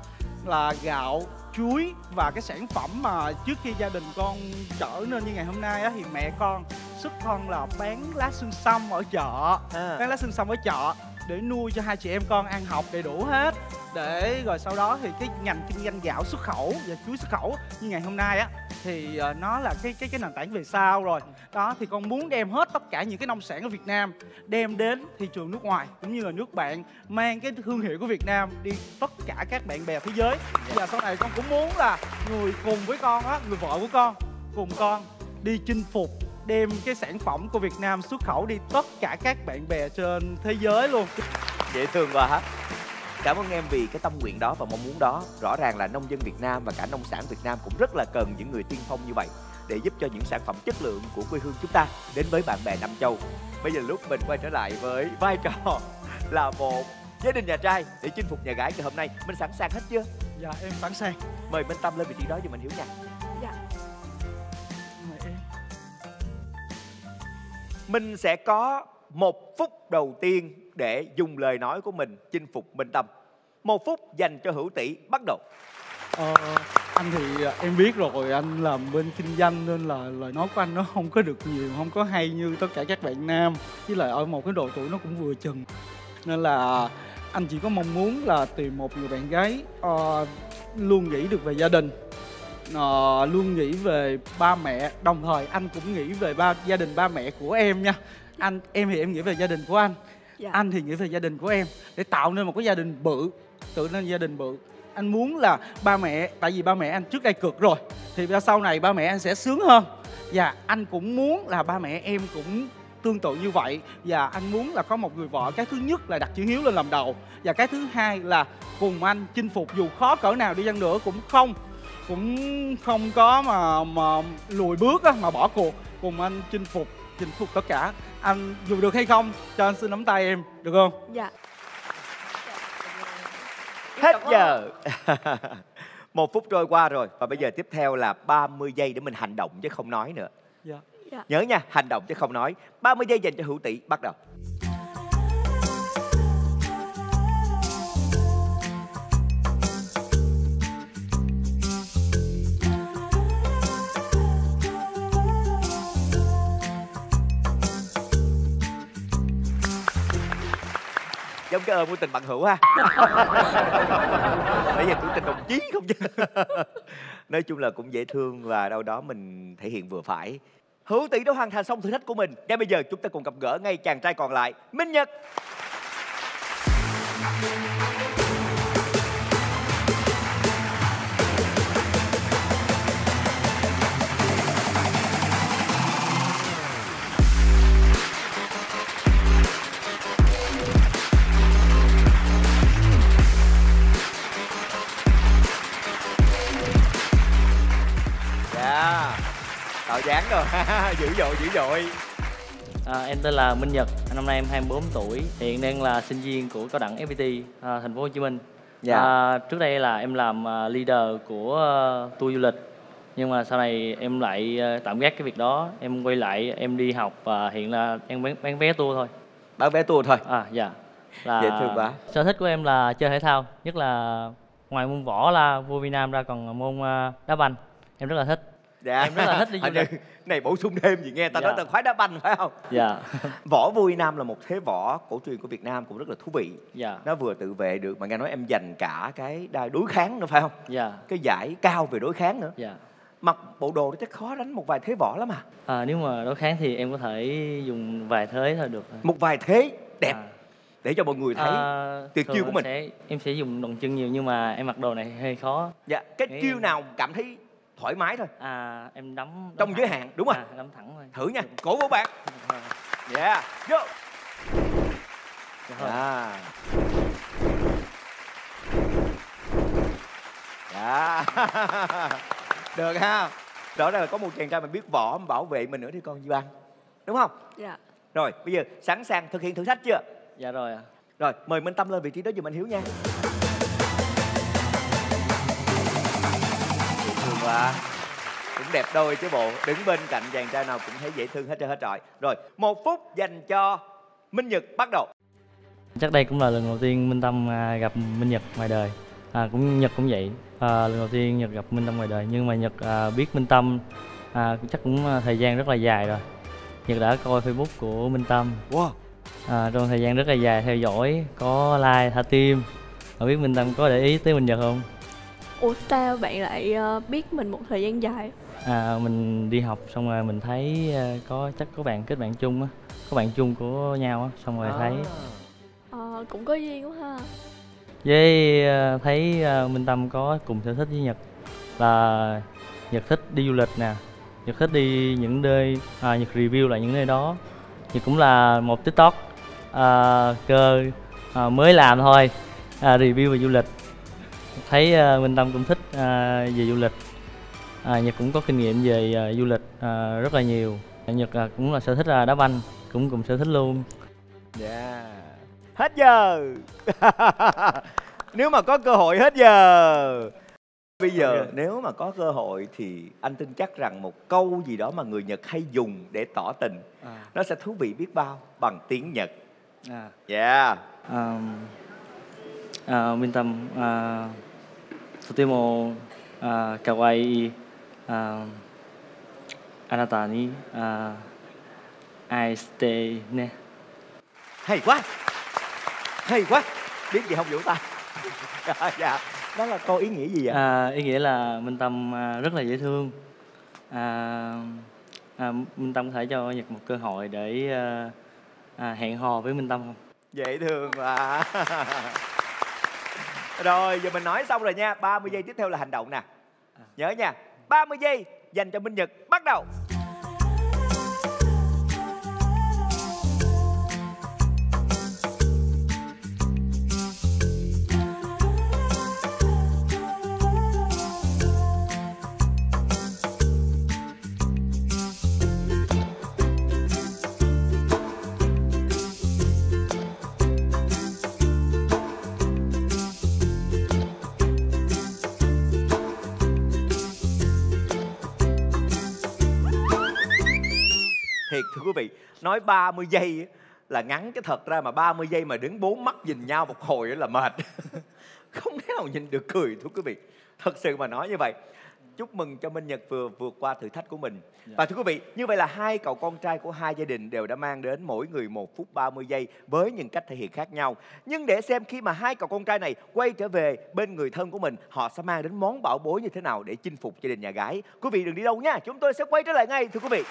là gạo chuối và cái sản phẩm mà trước khi gia đình con trở nên như ngày hôm nay á thì mẹ con xuất thân là bán lá xương sâm ở chợ
à.
bán lá xương sâm ở chợ để nuôi cho hai chị em con ăn học đầy đủ hết. Để rồi sau đó thì cái ngành kinh doanh gạo xuất khẩu và chuối xuất khẩu như ngày hôm nay á thì ờ, nó là cái cái cái nền tảng về sau rồi. Đó thì con muốn đem hết tất cả những cái nông sản ở Việt Nam đem đến thị trường nước ngoài cũng như là nước bạn mang cái thương hiệu của Việt Nam đi tất cả các bạn bè thế giới. Và sau này con cũng muốn là người cùng với con á người vợ của con cùng con đi chinh phục đem cái sản phẩm của Việt Nam xuất khẩu đi tất cả các bạn bè trên thế giới luôn.
Dễ thương quá cảm ơn em vì cái tâm nguyện đó và mong muốn đó. Rõ ràng là nông dân Việt Nam và cả nông sản Việt Nam cũng rất là cần những người tiên phong như vậy để giúp cho những sản phẩm chất lượng của quê hương chúng ta đến với bạn bè Nam Châu. Bây giờ lúc mình quay trở lại với vai trò là một gia đình nhà trai để chinh phục nhà gái ngày hôm nay. Mình sẵn sàng hết chưa?
Dạ em sẵn sàng.
Mời Minh Tâm lên vị trí đó cho mình hiểu nha mình sẽ có một phút đầu tiên để dùng lời nói của mình chinh phục Minh Tâm. Một phút dành cho hữu tỷ bắt đầu.
Ờ, anh thì à, em biết rồi anh làm bên kinh doanh nên là lời nói của anh nó không có được nhiều không có hay như tất cả các bạn nam với lại ở một cái độ tuổi nó cũng vừa chừng. Nên là anh chỉ có mong muốn là tìm một người bạn gái uh, luôn nghĩ được về gia đình ờ, luôn nghĩ về ba mẹ đồng thời anh cũng nghĩ về ba gia đình ba mẹ của em nha. Anh em thì em nghĩ về gia đình của anh.
Dạ.
anh thì nghĩ về gia đình của em. Để tạo nên một cái gia đình bự tự nên gia đình bự. Anh muốn là ba mẹ tại vì ba mẹ anh trước đây cực rồi thì sau này ba mẹ anh sẽ sướng hơn. Và anh cũng muốn là ba mẹ em cũng tương tự như vậy. Và anh muốn là có một người vợ. Cái thứ nhất là đặt chữ hiếu lên làm đầu. Và cái thứ hai là cùng anh chinh phục dù khó cỡ nào đi chăng nữa cũng không cũng không có mà mà lùi bước á, mà bỏ cuộc. Cùng anh chinh phục chinh phục tất cả. Anh dù được hay không cho anh xin nắm tay em được không?
Dạ.
Hết giờ. Một phút trôi qua rồi và bây giờ tiếp theo là 30 giây để mình hành động chứ không nói nữa.
Dạ.
Dạ.
Nhớ nha hành động chứ không nói. 30 giây dành cho hữu tỷ bắt đầu cái ơn của tình bạn hữu ha. Bây giờ tưởng tình đồng chí không chứ. Nói chung là cũng dễ thương và đâu đó mình thể hiện vừa phải. Hữu tỷ đã hoàn thành xong thử thách của mình. Ngay bây giờ chúng ta cùng gặp gỡ ngay chàng trai còn lại, minh nhật. Tạo dáng rồi dữ dội dữ dội
À, em tên là Minh Nhật, năm nay em 24 tuổi, hiện đang là sinh viên của cao đẳng FPT à, thành phố Hồ Chí Minh.
Dạ.
À, trước đây là em làm à, leader của à, tour du lịch, nhưng mà sau này em lại à, tạm gác cái việc đó, em quay lại em đi học và hiện là em bán, bán vé tour thôi.
bán vé tour thôi
À dạ. Là
Dễ thương quá.
Sở thích của em là chơi thể thao, nhất là ngoài môn võ là vua Việt Nam ra còn môn đá banh. Em rất là thích.
Dạ
Em rất là thích đi du lịch.
này bổ sung thêm gì nghe ta
Dạ.
nói ta khoái đá banh phải không
Dạ.
võ vui nam là một thế võ cổ truyền của việt nam cũng rất là thú vị
Dạ.
nó vừa tự vệ được mà nghe nói em dành cả cái đai đối kháng nữa phải không
Dạ.
cái giải cao về đối kháng nữa
Dạ.
mặc bộ đồ đó chắc khó đánh một vài thế võ lắm à
À, nếu mà đối kháng thì em có thể dùng vài thế thôi được.
một vài thế đẹp
À.
để cho mọi người thấy
À,
tuyệt chiêu của mình.
Sẽ, em sẽ dùng đòn chân nhiều nhưng mà em mặc đồ này hơi khó.
dạ cái
Nghĩ
chiêu nào cảm thấy thoải mái thôi.
À, em đấm, đấm
trong giới hạn đúng rồi
À, đấm thẳng thôi.
thử nha cổ vũ bạn. Yeah
Dạ thôi.
à. Dạ được ha. Rõ ràng là có một chàng trai mà biết võ mà bảo vệ mình nữa thì còn gì bằng đúng không?
Dạ.
Rồi bây giờ sẵn sàng thực hiện thử thách chưa?
Dạ rồi ạ.
rồi mời minh tâm lên vị trí đó giùm anh hiếu nha quá cũng đẹp đôi chứ bộ đứng bên cạnh chàng trai nào cũng thấy dễ thương hết trơn hết trọi rồi một phút dành cho minh nhật bắt đầu
Chắc đây cũng là lần đầu tiên Minh Tâm à, gặp Minh Nhật ngoài đời. À, cũng Nhật cũng vậy. À, lần đầu tiên Nhật gặp Minh Tâm ngoài đời nhưng mà Nhật à, biết Minh Tâm à, chắc cũng à, thời gian rất là dài rồi. Nhật đã coi Facebook của Minh Tâm.
wow
À, trong thời gian rất là dài theo dõi, có like, thả tim. Không biết Minh Tâm có để ý tới Minh Nhật không?
Ủa sao bạn lại ờ, biết mình một thời gian dài?
À, mình đi học xong rồi mình thấy à, có chắc có bạn kết bạn chung á, có bạn chung của nhau á, xong rồi thấy
Ờ, cũng có duyên quá ha.
Với à, thấy à, Minh Tâm có cùng sở thích với Nhật là Nhật thích đi du lịch nè, Nhật thích đi những nơi à, Nhật review lại những nơi đó. Nhật cũng là một TikTok à, cơ à, mới làm thôi à, review về du lịch thấy à, Minh Tâm cũng thích à, về du lịch. À, Nhật cũng có kinh nghiệm về à, du lịch à, rất là nhiều. Nhật à, cũng là sở thích là đá banh cũng cùng sở thích luôn.
Dạ. Hết giờ. Nếu mà có cơ hội hết giờ. Bây giờ nếu mà có cơ hội thì anh tin chắc rằng một câu gì đó mà người Nhật hay dùng để tỏ tình
À.
Nó sẽ thú vị biết bao bằng tiếng Nhật.
À.
Yeah
à, à, Minh Tâm à, とてもあ可愛いああなたにあ愛してね
Hay quá Hay quá Biết gì không vỗ tay Dạ dạ Đó là câu ý nghĩa gì vậy
À, ý nghĩa là Minh Tâm à, rất là dễ thương. À, à, Minh Tâm có thể cho Nhật một cơ hội để à, à, hẹn hò với Minh Tâm không?
Dễ thương mà Rồi giờ mình nói xong rồi nha. 30 giây tiếp theo là hành động nè. Nhớ nha. 30 giây dành cho Minh Nhật. Bắt đầu Nói 30 giây là ngắn chứ thật ra mà 30 giây mà đứng bốn mắt nhìn nhau một hồi là mệt Không thể nào nhìn được cười thưa quý vị Thật sự mà nói như vậy Chúc mừng cho Minh Nhật vừa vượt qua thử thách của mình Và thưa quý vị, như vậy là hai cậu con trai của hai gia đình đều đã mang đến mỗi người một phút 30 giây với những cách thể hiện khác nhau. Nhưng để xem khi mà hai cậu con trai này quay trở về bên người thân của mình, họ sẽ mang đến món bảo bối như thế nào để chinh phục gia đình nhà gái. Quý vị đừng đi đâu nha, chúng tôi sẽ quay trở lại ngay thưa quý vị.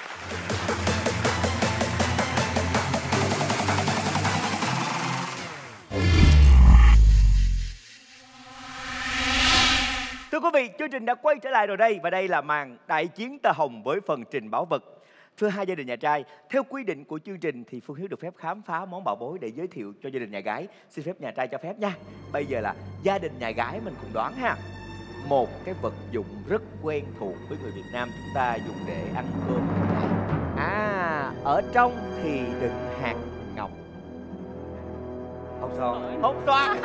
Thưa quý vị, chương trình đã quay trở lại rồi đây và đây là màn đại chiến tơ hồng với phần trình bảo vật. Thưa hai gia đình nhà trai, theo quy định của chương trình thì Phương Hiếu được phép khám phá món bảo bối để giới thiệu cho gia đình nhà gái. Xin phép nhà trai cho phép nha. Bây giờ là gia đình nhà gái mình cùng đoán ha. Một cái vật dụng rất quen thuộc với người Việt Nam chúng ta dùng để ăn cơm. À, ở trong thì đựng hạt ngọc. Hồng xoan. Hồng xoan.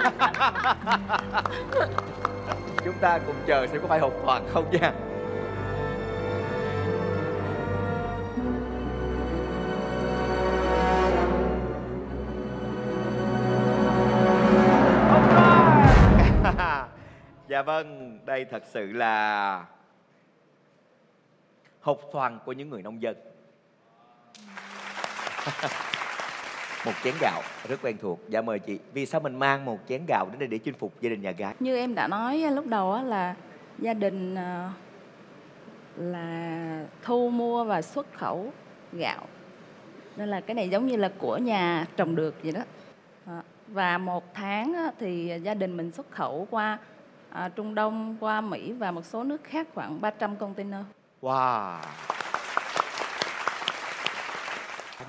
Chúng ta cùng chờ xem có phải hộp toàn không nha. Dạ vâng, đây thật sự là hộp xoàn của những người nông dân. một chén gạo rất quen thuộc. Dạ mời chị. Vì sao mình mang một chén gạo đến đây để chinh phục gia đình nhà gái?
như em đã nói lúc đầu là gia đình à, là thu mua và xuất khẩu gạo nên là cái này giống như là của nhà trồng được vậy đó Đó. và một tháng thì gia đình mình xuất khẩu qua à, Trung Đông qua Mỹ và một số nước khác khoảng 300 container
Wow.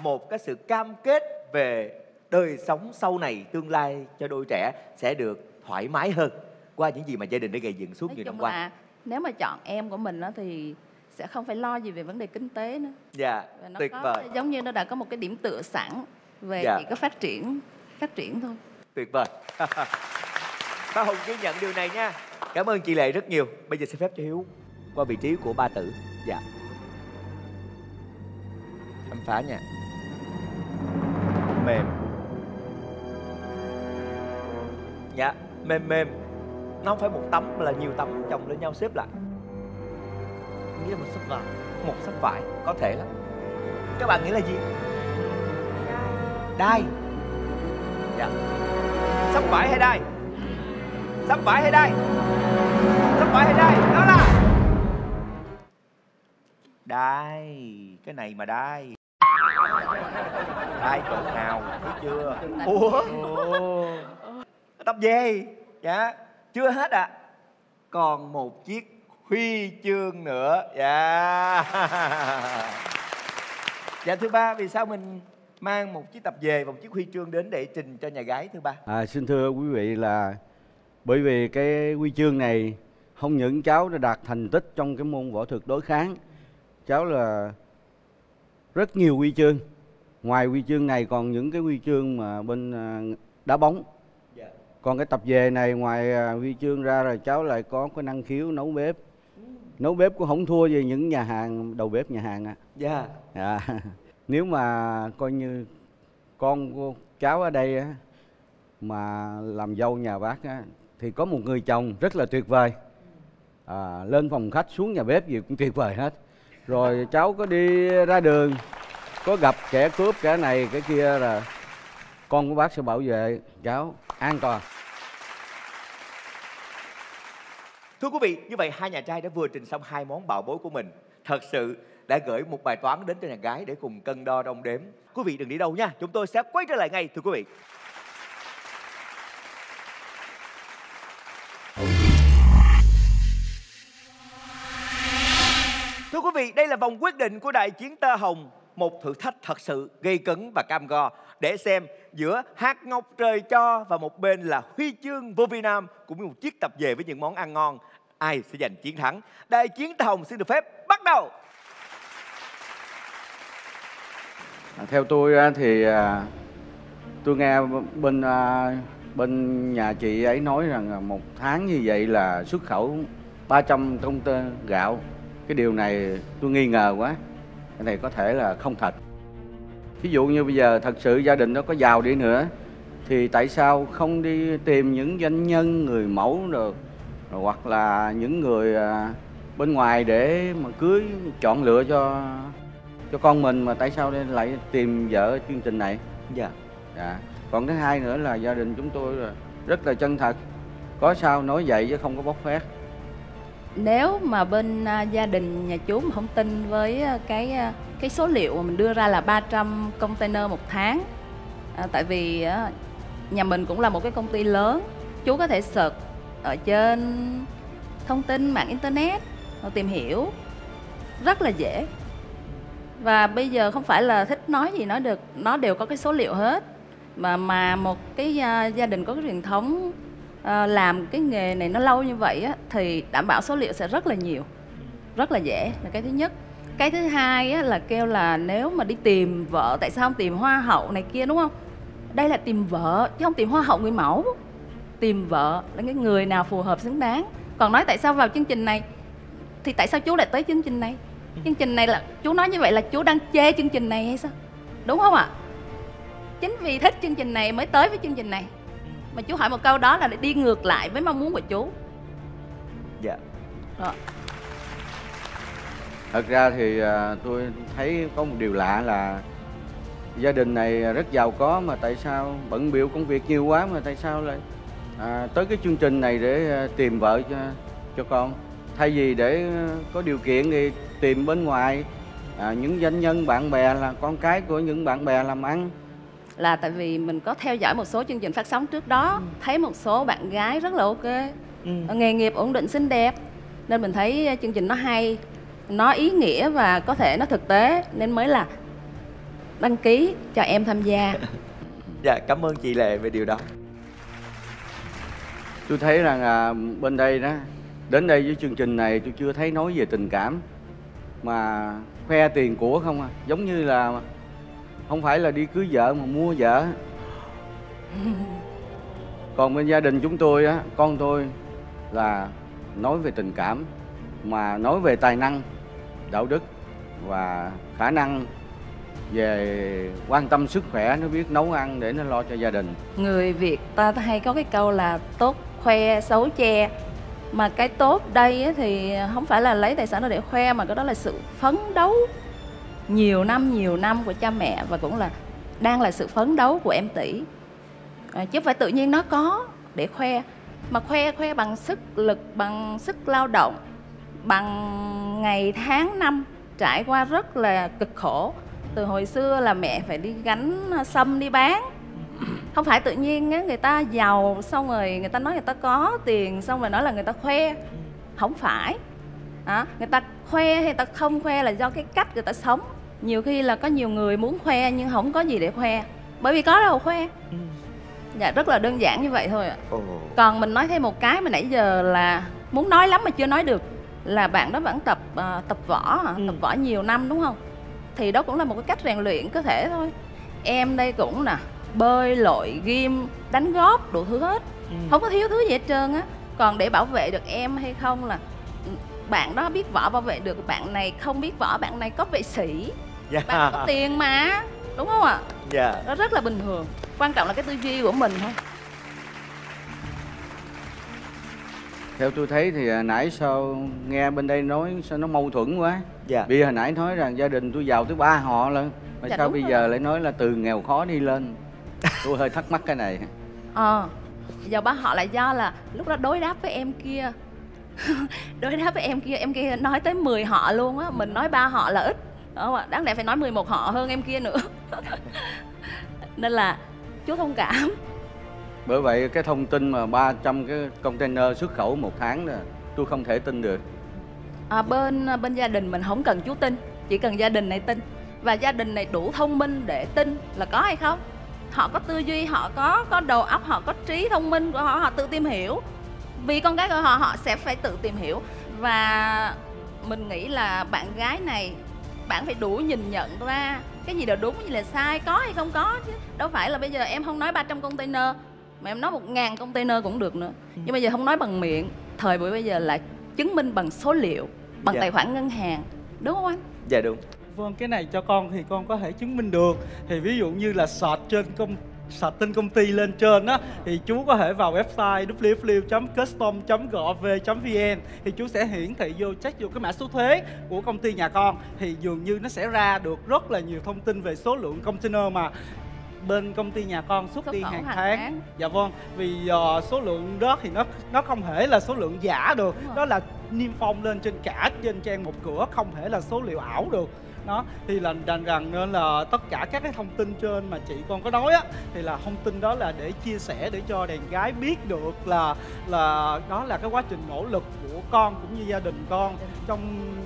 Một cái sự cam kết về đời sống sau này tương lai cho đôi trẻ sẽ được thoải mái hơn qua những gì mà gia đình đã gây dựng suốt nhiều năm qua.
nếu mà chọn em của mình á, thì sẽ không phải lo gì về vấn đề kinh tế nữa
Dạ,
nó
tuyệt
có
vời,
giống như nó đã có một cái điểm tựa sẵn về
Dạ.
chỉ có phát triển phát triển thôi
tuyệt vời. Ba Hùng ghi nhận điều này nha. Cảm ơn chị Lệ rất nhiều. Bây giờ xin phép cho Hiếu qua vị trí của ba tử. Dạ. Khám phá nha. Mềm. Dạ, mềm mềm. Nó không phải một tấm mà là nhiều tấm chồng lên nhau xếp lại. Nghĩa là một sắp vải. Một sắp vải, có thể lắm. Các bạn nghĩ là gì? Đai. Dạ. Sắp vải hay đai? Sắp vải hay đai? Sắp vải hay đai? Đó là Đai Cái này mà đai Đai chỗ nào Thấy chưa? Ủa? Tóc dê Dạ. Chưa hết ạ. Còn một chiếc huy chương nữa Dạ. Dạ thưa ba Vì sao mình mang một chiếc tập về và một chiếc huy chương đến để trình cho nhà gái thứ ba?
À, xin thưa quý vị là bởi vì cái huy chương này không những cháu đã đạt thành tích trong cái môn võ thuật đối kháng, cháu là rất nhiều huy chương. Ngoài huy chương này còn những cái huy chương mà bên à, đá bóng. Còn cái tập về này ngoài à, huy chương ra rồi cháu lại có cái năng khiếu nấu bếp. Nấu bếp cũng không thua gì những nhà hàng đầu bếp nhà hàng ạ.
dạ
Dạ. Nếu mà coi như con của cháu ở đây á, mà làm dâu nhà bác á, thì có một người chồng rất là tuyệt vời. À, lên phòng khách xuống nhà bếp gì cũng tuyệt vời hết. Rồi cháu có đi ra đường có gặp kẻ cướp kẻ này kẻ kia là con của bác sẽ bảo vệ cháu an toàn.
Thưa quý vị, như vậy hai nhà trai đã vừa trình xong hai món bảo bối của mình. Thật sự đã gửi một bài toán đến cho nhà gái để cùng cân đo đong đếm. Quý vị đừng đi đâu nha, chúng tôi sẽ quay trở lại ngay thưa quý vị. Thưa quý vị, đây là vòng quyết định của đại chiến tơ hồng. Một thử thách thật sự gây cấn và cam go để xem, giữa hát ngọc trời cho và một bên là huy chương vô vi nam cũng như một chiếc tập về với những món ăn ngon. Ai sẽ giành chiến thắng? Đại chiến tơ hồng xin được phép bắt đầu.
À, theo tôi thì à, tôi nghe bên à, bên nhà chị ấy nói rằng một tháng như vậy là xuất khẩu 300 công tơ gạo. Cái điều này tôi nghi ngờ quá. Cái này có thể là không thật. Ví dụ như bây giờ thật sự gia đình nó có giàu đi nữa thì tại sao không đi tìm những doanh nhân, người mẫu rồi, rồi hoặc là những người à, bên ngoài để mà cưới chọn lựa cho cho con mình mà tại sao lại tìm vợ chương trình này?
Dạ.
Dạ. Còn thứ hai nữa là gia đình chúng tôi rất là chân thật. Có sao nói vậy chứ không có bóc phét
nếu mà bên à, gia đình nhà chú mà không tin với à, cái à, cái số liệu mà mình đưa ra là 300 container một tháng à, tại vì nhà mình cũng là một cái công ty lớn chú có thể search ở trên thông tin mạng internet tìm hiểu. Rất là dễ. Và bây giờ không phải là thích nói gì nói được nó đều có cái số liệu hết. Mà mà một cái gia đình có cái truyền thống à, làm cái nghề này nó lâu như vậy á, thì đảm bảo số liệu sẽ rất là nhiều rất là dễ là cái thứ nhất. Cái thứ hai á, là kêu là nếu mà đi tìm vợ tại sao không tìm hoa hậu này kia đúng không? Đây là tìm vợ chứ không tìm hoa hậu người mẫu. Tìm vợ là cái người nào phù hợp xứng đáng. Còn nói tại sao vào chương trình này thì tại sao chú lại tới chương trình này? Chương trình này là chú nói như vậy là chú đang chê chương trình này hay sao? Đúng không ạ? Chính vì thích chương trình này mới tới với chương trình này mà chú hỏi một câu đó là đi ngược lại với mong muốn của chú
Dạ.
Rồi.
Thật ra thì à, tôi thấy có một điều lạ là gia đình này rất giàu có mà tại sao bận biểu công việc nhiều quá mà tại sao lại à, tới cái chương trình này để à, tìm vợ cho cho con thay vì để à, có điều kiện thì tìm bên ngoài à, những doanh nhân bạn bè là con cái của những bạn bè làm ăn
là tại vì mình có theo dõi một số chương trình phát sóng trước đó thấy một số bạn gái rất là ok. Nghề nghiệp ổn định xinh đẹp. Nên mình thấy chương trình nó hay nó ý nghĩa và có thể nó thực tế. Nên mới là đăng ký cho em tham gia.
Dạ, cảm ơn chị Lệ về điều đó.
tôi thấy rằng à, bên đây đó đến đây với chương trình này tôi chưa thấy nói về tình cảm. Mà khoe tiền của không à? Giống như là không phải là đi cưới vợ mà mua vợ. Còn bên gia đình chúng tôi á, con tôi là nói về tình cảm, mà nói về tài năng, đạo đức và khả năng về quan tâm sức khỏe, nó biết nấu ăn để nó lo cho gia đình.
Người việt ta hay có cái câu là tốt, khoe, xấu, che. Mà cái tốt đây á thì không phải là lấy tài sản đó để khoe mà cái đó là sự phấn đấu nhiều năm nhiều năm của cha mẹ và cũng là đang là sự phấn đấu của em tỷ à, chứ phải tự nhiên nó có để khoe mà khoe khoe bằng sức lực bằng sức lao động bằng ngày tháng năm trải qua rất là cực khổ. Từ hồi xưa là mẹ phải đi gánh sâm đi bán. Không phải tự nhiên người ta giàu xong rồi người ta nói người ta có tiền xong rồi nói là người ta khoe. Không phải. À, người ta khoe hay người ta không khoe là do cái cách người ta sống nhiều khi là có nhiều người muốn khoe nhưng không có gì để khoe. Bởi vì có đâu khoe. Dạ rất là đơn giản như vậy thôi ạ. Còn mình nói thêm một cái mà nãy giờ là muốn nói lắm mà chưa nói được là bạn đó vẫn tập à, tập võ hả? tập võ nhiều năm đúng không? Thì đó cũng là một cái cách rèn luyện cơ thể thôi. Em đây cũng nè bơi lội ghim đánh góp đủ thứ hết. Không có thiếu thứ gì hết trơn á. Còn để bảo vệ được em hay không là ừ, bạn đó biết võ bảo vệ được bạn này không biết võ bạn này có vệ sĩ
Dạ.
bạn có tiền mà đúng không ạ
Dạ.
nó rất là bình thường quan trọng là cái tư duy của mình thôi
theo tôi thấy thì à, nãy sao nghe bên đây nói sao nó mâu thuẫn quá
Dạ.
vì hồi nãy nói rằng gia đình tôi giàu tới ba họ lận mà
Dạ,
sao bây
rồi.
giờ lại nói là từ nghèo khó đi lên tôi hơi thắc mắc cái này
ờ giờ ba họ là do là lúc đó đối đáp với em kia đối đáp với em kia em kia nói tới 10 họ luôn á mình nói ba họ là ít đúng không ạ? Đáng lẽ phải nói 11 họ hơn em kia nữa. Nên là chú thông cảm.
Bởi vậy cái thông tin mà 300 cái container xuất khẩu một tháng là tôi không thể tin được.
À, bên bên gia đình mình không cần chú tin chỉ cần gia đình này tin. Và gia đình này đủ thông minh để tin là có hay không? Họ có tư duy họ có có đầu óc họ có trí thông minh của họ họ tự tìm hiểu. Vì con cái của họ họ sẽ phải tự tìm hiểu. Và mình nghĩ là bạn gái này bạn phải đủ nhìn nhận ra cái gì là đúng cái gì là sai có hay không có chứ đâu phải là bây giờ em không nói 300 container mà em nói một ngàn container cũng được nữa nhưng bây giờ không nói bằng miệng thời buổi bây giờ là chứng minh bằng số liệu bằng
Dạ.
tài khoản ngân hàng đúng không anh
Dạ đúng.
Vâng, cái này cho con thì con có thể chứng minh được. Thì ví dụ như là search trên công search tên công ty lên trên á thì chú có thể vào website www.custom.gov.vn thì chú sẽ hiển thị vô check vô cái mã số thuế của công ty nhà con thì dường như nó sẽ ra được rất là nhiều thông tin về số lượng container mà bên công ty nhà con xuất đi hàng tháng.
tháng.
Dạ vâng, vì ờ, số lượng đó thì nó nó không thể là số lượng giả được, đó là niêm phong lên trên cả trên trang một cửa không thể là số liệu ảo được đó. Thì là rằng rằng nên là tất cả các cái thông tin trên mà chị con có nói á thì là thông tin đó là để chia sẻ để cho đàn gái biết được là là đó là cái quá trình nỗ lực của con cũng như gia đình con trong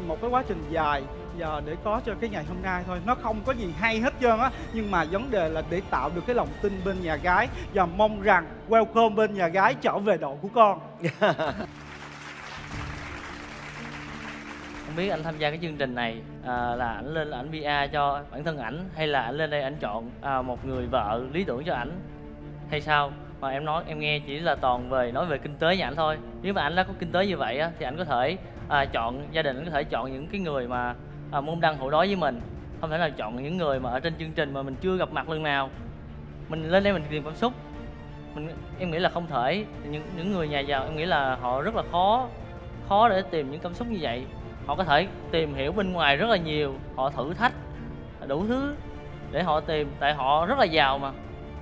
một cái quá trình dài và để có cho cái ngày hôm nay thôi. Nó không có gì hay hết trơn á nhưng mà vấn đề là để tạo được cái lòng tin bên nhà gái và mong rằng welcome bên nhà gái trở về đội của con.
Không biết anh tham gia cái chương trình này à, là ảnh lên là ảnh PR cho bản thân ảnh hay là ảnh lên đây ảnh chọn à, một người vợ lý tưởng cho ảnh? Hay sao? Mà em nói em nghe chỉ là toàn về nói về kinh tế nhà ảnh thôi. Nếu mà ảnh đã có kinh tế như vậy á, thì ảnh có thể à, chọn gia đình ảnh có thể chọn những cái người mà à, môn đăng hộ đối với mình. Không thể là chọn những người mà ở trên chương trình mà mình chưa gặp mặt lần nào. Mình lên đây mình tìm cảm xúc. Mình em nghĩ là không thể. Những những người nhà giàu em nghĩ là họ rất là khó khó để tìm những cảm xúc như vậy họ có thể tìm hiểu bên ngoài rất là nhiều họ thử thách đủ thứ để họ tìm tại họ rất là giàu mà.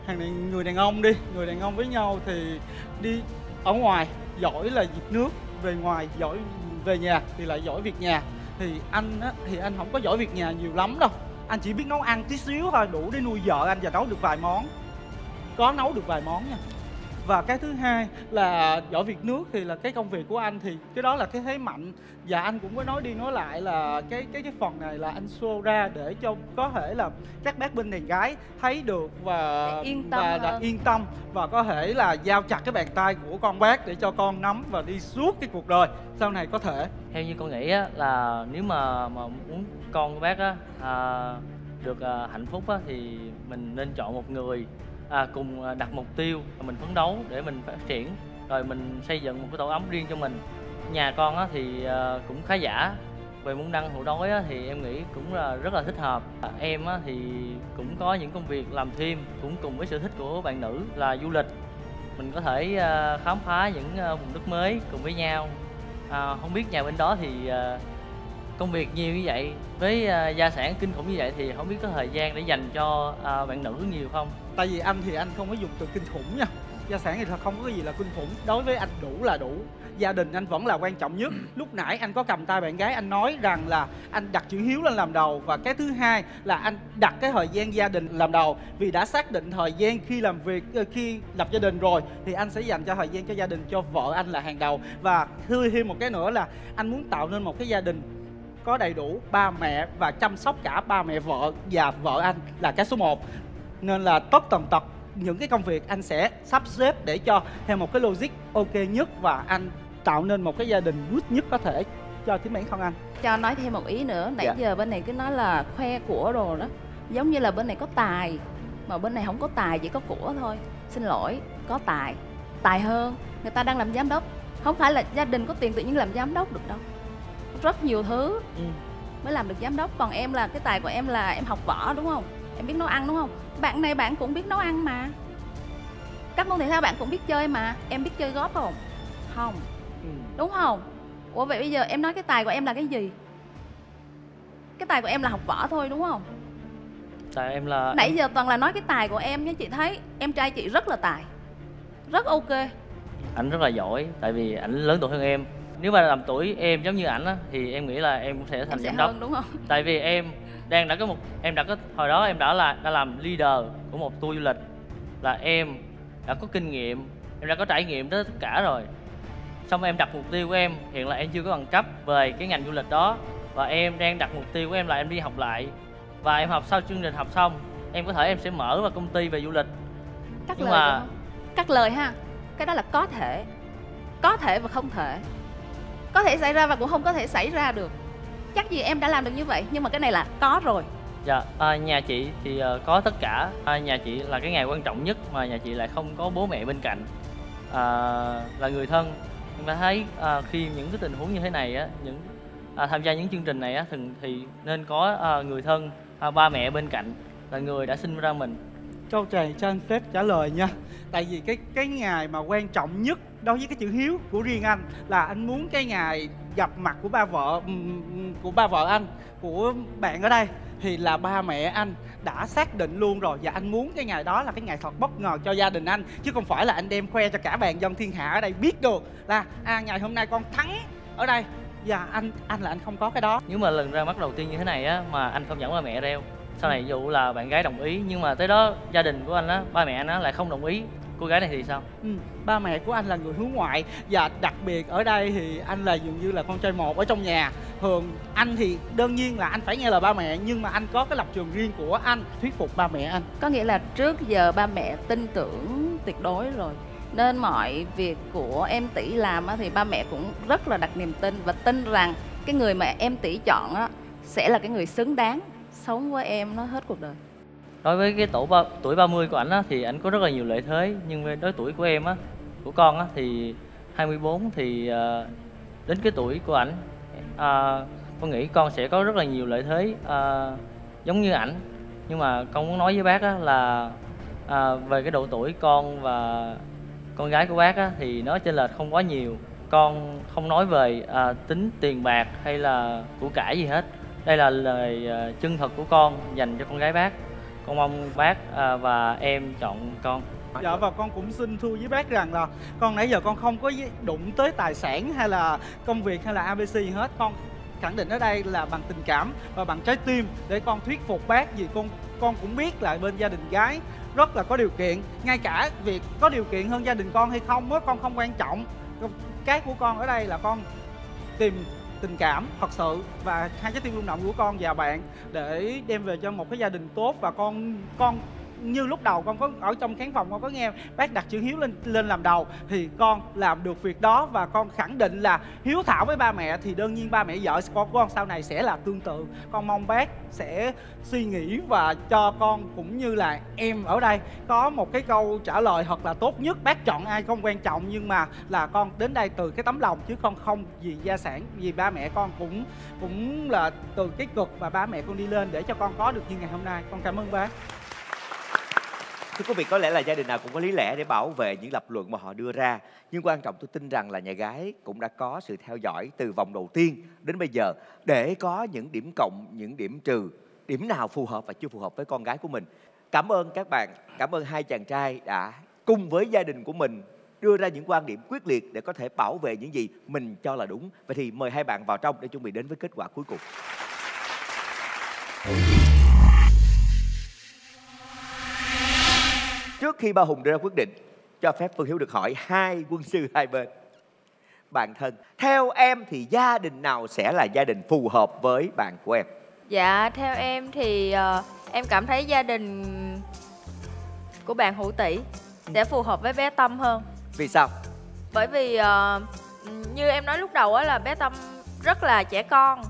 Hàng này người đàn ông đi người đàn ông với nhau thì đi ở ngoài giỏi là việc nước về ngoài giỏi về nhà thì lại giỏi việc nhà. Thì anh á, thì anh không có giỏi việc nhà nhiều lắm đâu. Anh chỉ biết nấu ăn tí xíu thôi đủ để nuôi vợ anh và nấu được vài món. Có nấu được vài món nha và cái thứ hai là giỏi việc nước thì là cái công việc của anh thì cái đó là cái thế mạnh và anh cũng có nói đi nói lại là cái cái cái phần này là anh show ra để cho có thể là các bác bên đàn gái thấy được và
Để yên tâm
và là
hơn.
yên tâm và có thể là giao chặt cái bàn tay của con bác để cho con nắm và đi suốt cái cuộc đời sau này có thể
theo như con nghĩ á, là nếu mà mà muốn con của bác á, à, được à, hạnh phúc á, thì mình nên chọn một người à, cùng à, đặt mục tiêu mình phấn đấu để mình phát triển rồi mình xây dựng một cái tổ ấm riêng cho mình. Nhà con á, thì à, cũng khá giả về môn đăng hộ đói á, thì em nghĩ cũng là rất là thích hợp. À, em á, thì cũng có những công việc làm thêm cũng cùng với sở thích của bạn nữ là du lịch. Mình có thể à, khám phá những à, vùng đất mới cùng với nhau. À, không biết nhà bên đó thì à, công việc nhiều như vậy với à, gia sản kinh khủng như vậy thì không biết có thời gian để dành cho à, bạn nữ nhiều không?
Tại vì anh thì anh không có dùng từ kinh khủng nha. Gia sản thì thật không có cái gì là kinh khủng. Đối với anh đủ là đủ. Gia đình anh vẫn là quan trọng nhất. Lúc nãy anh có cầm tay bạn gái anh nói rằng là anh đặt chữ hiếu lên làm đầu và cái thứ hai là anh đặt cái thời gian gia đình làm đầu. Vì đã xác định thời gian khi làm việc ờ, khi lập gia đình rồi thì anh sẽ dành cho thời gian cho gia đình cho vợ anh là hàng đầu. Và thư thêm một cái nữa là anh muốn tạo nên một cái gia đình có đầy đủ ba mẹ và chăm sóc cả ba mẹ vợ và vợ anh là cái số 1 nên là tất tần tật những cái công việc anh sẽ sắp xếp để cho theo một cái logic ok nhất và anh tạo nên một cái gia đình good nhất có thể cho chính bản thân anh.
Cho nói thêm một ý nữa nãy
Dạ.
giờ bên này cứ nói là khoe của đồ đó. Giống như là bên này có tài mà bên này không có tài chỉ có của thôi. Xin lỗi có tài. Tài hơn người ta đang làm giám đốc. Không phải là gia đình có tiền tự nhiên làm giám đốc được đâu rất nhiều thứ. Mới làm được giám đốc. Còn em là cái tài của em là em học võ đúng không? Em biết nấu ăn đúng không? Bạn này bạn cũng biết nấu ăn mà. Các môn thể thao bạn cũng biết chơi mà. Em biết chơi góp không? Không. Đúng không? Ủa vậy bây giờ em nói cái tài của em là cái gì? Cái tài của em là học võ thôi đúng không?
Tại em là
nãy giờ toàn là nói cái tài của em nhé chị thấy. Em trai chị rất là tài. Rất ok.
Ảnh rất là giỏi tại vì ảnh lớn tuổi hơn em nếu mà làm tuổi em giống như ảnh á thì em nghĩ là em cũng sẽ thành
em sẽ
giám đốc.
hơn đúng không?
Tại vì em đang đã có một em đã có hồi đó em đã là đã làm leader của một tour du lịch. Là em đã có kinh nghiệm em đã có trải nghiệm tới tất cả rồi. Xong em đặt mục tiêu của em hiện là em chưa có bằng cấp về cái ngành du lịch đó. Và em đang đặt mục tiêu của em là em đi học lại. Và em học sau chương trình học xong em có thể em sẽ mở vào công ty về du lịch.
Cắt
nhưng
lời
mà
cắt lời ha. Cái đó là có thể. Có thể và không thể có thể xảy ra và cũng không có thể xảy ra được chắc gì em đã làm được như vậy nhưng mà cái này là có rồi
Dạ, à, nhà chị thì uh, có tất cả. À, nhà chị là cái ngày quan trọng nhất mà nhà chị lại không có bố mẹ bên cạnh. À, là người thân. Em đã thấy à, khi những cái tình huống như thế này á, những à, tham gia những chương trình này á, thường thì nên có à, người thân, à, ba mẹ bên cạnh là người đã sinh ra mình
câu này cho anh sếp trả lời nha. Tại vì cái cái ngày mà quan trọng nhất đối với cái chữ hiếu của riêng anh là anh muốn cái ngày gặp mặt của ba vợ của ba vợ anh của bạn ở đây thì là ba mẹ anh đã xác định luôn rồi. Và anh muốn cái ngày đó là cái ngày thật bất ngờ cho gia đình anh chứ không phải là anh đem khoe cho cả bạn dân thiên hạ ở đây biết được là à ngày hôm nay con thắng ở đây. Và anh anh là anh không có cái đó.
Nếu mà lần ra mắt đầu tiên như thế này á mà anh không dẫn ba mẹ reo, sau này dụ là bạn gái đồng ý nhưng mà tới đó gia đình của anh á, ba mẹ á lại không đồng ý, cô gái này thì sao?
Ừ, ba mẹ của anh là người hướng ngoại và đặc biệt ở đây thì anh là dường như là con trai một ở trong nhà. Thường anh thì đương nhiên là anh phải nghe lời ba mẹ nhưng mà anh có cái lập trường riêng của anh thuyết phục ba mẹ anh.
Có nghĩa là trước giờ ba mẹ tin tưởng tuyệt đối rồi. Nên mọi việc của em tỷ làm á, thì ba mẹ cũng rất là đặt niềm tin và tin rằng cái người mà em tỷ chọn á, sẽ là cái người xứng đáng sống với em nó hết cuộc đời.
Đối với cái tổ ba, tuổi 30 của ảnh á, thì ảnh có rất là nhiều lợi thế nhưng với đối tuổi của em á, của con á, thì 24 thì ờ, đến cái tuổi của ảnh ờ, con nghĩ con sẽ có rất là nhiều lợi thế ờ, giống như ảnh. Nhưng mà con muốn nói với bác á, là ờ, về cái độ tuổi con và con gái của bác á, thì nó chênh lệch không quá nhiều. Con không nói về ờ, tính tiền bạc hay là của cải gì hết đây là lời ờ, chân thật của con dành cho con gái bác. Con mong bác ờ, và em chọn con.
Dạ và con cũng xin thưa với bác rằng là con nãy giờ con không có đụng tới tài sản hay là công việc hay là ABC gì hết. Con khẳng định ở đây là bằng tình cảm và bằng trái tim để con thuyết phục bác vì con con cũng biết là bên gia đình gái rất là có điều kiện. Ngay cả việc có điều kiện hơn gia đình con hay không á, con không quan trọng. Cái của con ở đây là con tìm tình cảm, thật sự. Và hai trái tim rung động của con và bạn để đem về cho một cái gia đình tốt và con con như lúc đầu con có, ở trong khán phòng con có nghe bác đặt chữ hiếu lên lên làm đầu thì con làm được việc đó và con khẳng định là hiếu thảo với ba mẹ thì đương nhiên ba mẹ vợ con của con sau này sẽ là tương tự. Con mong bác sẽ suy nghĩ và cho con cũng như là em ở đây có một cái câu trả lời thật là tốt nhất. Bác chọn ai không quan trọng nhưng mà là con đến đây từ cái tấm lòng chứ con không vì gia sản, vì ba mẹ con cũng cũng là từ cái cực mà ba mẹ con đi lên để cho con có được như ngày hôm nay. Con cảm ơn bác.
Thưa quý vị, có lẽ là gia đình nào cũng có lý lẽ để bảo vệ những lập luận mà họ đưa ra. Nhưng quan trọng tôi tin rằng là nhà gái cũng đã có sự theo dõi từ vòng đầu tiên đến bây giờ để có những điểm cộng, những điểm trừ, điểm nào phù hợp và chưa phù hợp với con gái của mình. Cảm ơn các bạn, cảm ơn hai chàng trai đã cùng với gia đình của mình đưa ra những quan điểm quyết liệt để có thể bảo vệ những gì mình cho là đúng. Vậy thì mời hai bạn vào trong để chuẩn bị đến với kết quả cuối cùng. Trước khi ba Hùng đưa ra quyết định, cho phép Phương Hiếu được hỏi hai quân sư hai bên. bạn thân theo em thì gia đình nào sẽ là gia đình phù hợp với bạn của em
Dạ, theo em thì ờ, em cảm thấy gia đình của bạn Hữu Tỷ sẽ phù hợp với bé Tâm hơn.
vì sao
Bởi vì ờ, như em nói lúc đầu á là bé Tâm rất là trẻ con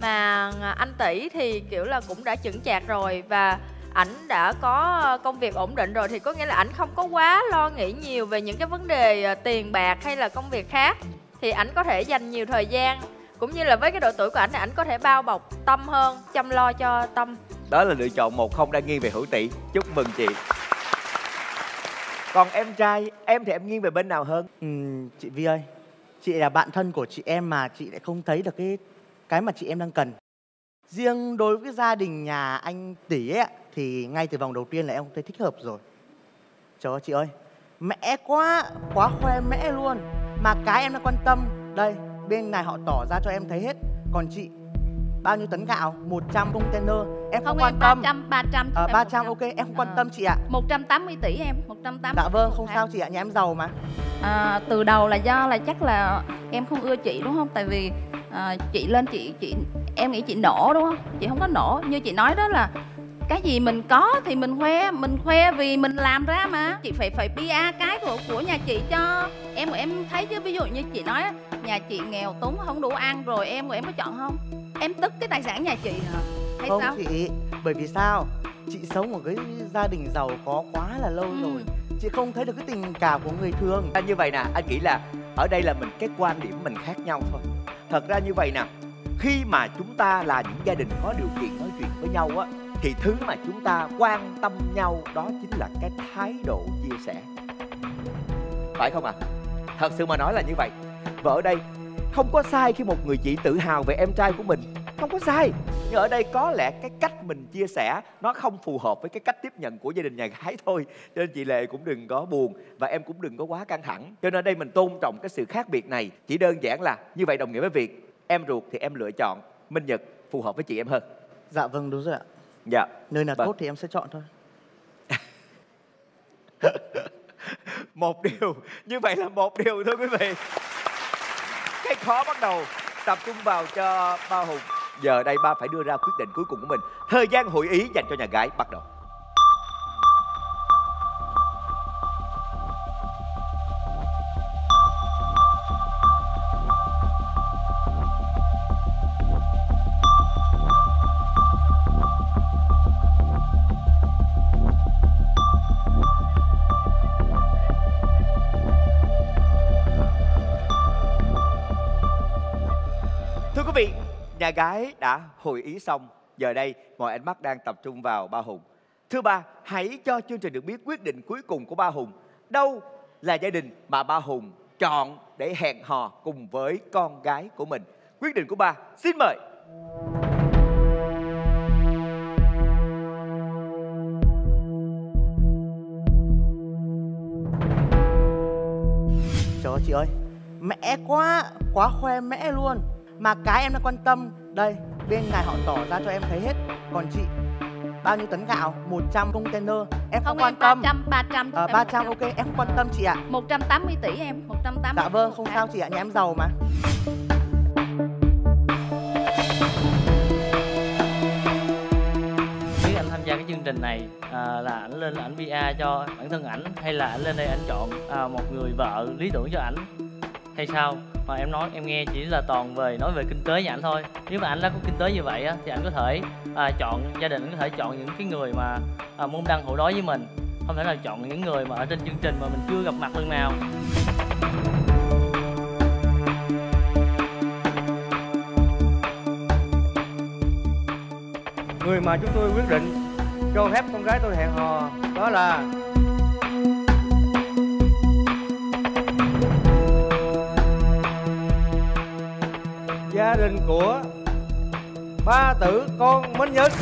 mà anh Tỷ thì kiểu là cũng đã chững chạc rồi và ảnh đã có công việc ổn định rồi thì có nghĩa là ảnh không có quá lo nghĩ nhiều về những cái vấn đề ờ, tiền bạc hay là công việc khác. Thì ảnh có thể dành nhiều thời gian cũng như là với cái độ tuổi của ảnh thì ảnh có thể bao bọc tâm hơn chăm lo cho tâm.
Đó là lựa chọn một không đang nghiêng về hữu tỷ. Chúc mừng chị. Còn em trai em thì em nghiêng về bên nào hơn?
Ừm, chị Vi ơi, chị là bạn thân của chị em mà chị lại không thấy được cái cái mà chị em đang cần. Riêng đối với gia đình nhà anh tỷ ấy, ạ, thì ngay từ vòng đầu tiên là em thấy thích hợp rồi. Trời ơi chị ơi, mẽ quá, quá khoe mẽ luôn. Mà cái em đang quan tâm, đây, bên này họ tỏ ra cho em thấy hết. Còn chị, bao nhiêu tấn gạo? 100 container. Em không,
Không
quan
em
tâm.
300, 300
Ờ, 300 ok, em không quan tâm chị ạ.
180 tỷ em, 180
Dạ vâng, không sao chị ạ, nhà em giàu mà.
À, từ đầu là do là chắc là em không ưa chị đúng không? Tại vì à, chị lên chị chị em nghĩ chị nổ đúng không? Chị không có nổ như chị nói đó là cái gì mình có thì mình khoe mình khoe vì mình làm ra mà. Chị phải phải PR cái của của nhà chị cho. Em của em thấy chứ ví dụ như chị nói á, nhà chị nghèo túng không đủ ăn rồi em của em có chọn không? Em tức cái tài sản nhà chị hả? Hay
không
sao?
chị bởi vì sao? Chị sống ở cái gia đình giàu có quá là lâu
Ừ.
rồi. Chị không thấy được cái tình cảm của người thường.
Anh như vậy nè anh nghĩ là ở đây là mình cái quan điểm mình khác nhau thôi. Thật ra như vậy nè khi mà chúng ta là những gia đình có điều kiện nói chuyện với nhau á thì thứ mà chúng ta quan tâm nhau đó chính là cái thái độ chia sẻ. Phải không ạ? Thật sự mà nói là như vậy. Và ở đây, không có sai khi một người chị tự hào về em trai của mình. Không có sai. Nhưng ở đây có lẽ cái cách mình chia sẻ nó không phù hợp với cái cách tiếp nhận của gia đình nhà gái thôi. Cho nên chị lệ cũng đừng có buồn và em cũng đừng có quá căng thẳng. Cho nên đây mình tôn trọng cái sự khác biệt này. Chỉ đơn giản là như vậy đồng nghĩa với việc em ruột thì em lựa chọn. Minh nhật phù hợp với chị em hơn.
Dạ vâng đúng rồi ạ
dạ.
Nơi nào
Vâng.
tốt thì em sẽ chọn thôi.
Một điều như vậy là một điều thôi quý vị. Cái khó bắt đầu tập trung vào cho ba hùng. Giờ đây ba phải đưa ra quyết định cuối cùng của mình. Thời gian hội ý dành cho nhà gái bắt đầu nhà gái đã hội ý xong. Giờ đây, mọi ánh mắt đang tập trung vào ba Hùng. Thưa ba, hãy cho chương trình được biết quyết định cuối cùng của ba Hùng. Đâu là gia đình mà ba Hùng chọn để hẹn hò cùng với con gái của mình? Quyết định của ba, xin mời.
trời ơi chị ơi mẹ quá quá khoe mẹ luôn mà cái em đang quan tâm đây bên này họ tỏ ra cho em thấy hết. Còn chị bao nhiêu tấn gạo? 100 container em không,
không
quan
em
tâm.
300 300
Ờ, 300 ok em không quan tâm chị ạ.
180 tỷ em 180
dạ vâng không sao chị ạ nhà em giàu mà.
Biết anh tham gia cái chương trình này à, là ảnh lên là ảnh PR cho bản thân ảnh hay là ảnh lên đây ảnh chọn à, một người vợ lý tưởng cho ảnh hay sao? Mà em nói em nghe chỉ là toàn về nói về kinh tế nhà anh thôi. Nếu mà anh đã có kinh tế như vậy á, thì anh có thể à, chọn gia đình anh có thể chọn những cái người mà à, môn đăng hộ đối với mình. Không thể là chọn những người mà ở trên chương trình mà mình chưa gặp mặt lần nào.
Người mà chúng tôi quyết định cho phép con gái tôi hẹn hò đó là gia đình của ba tử con Minh Nhật.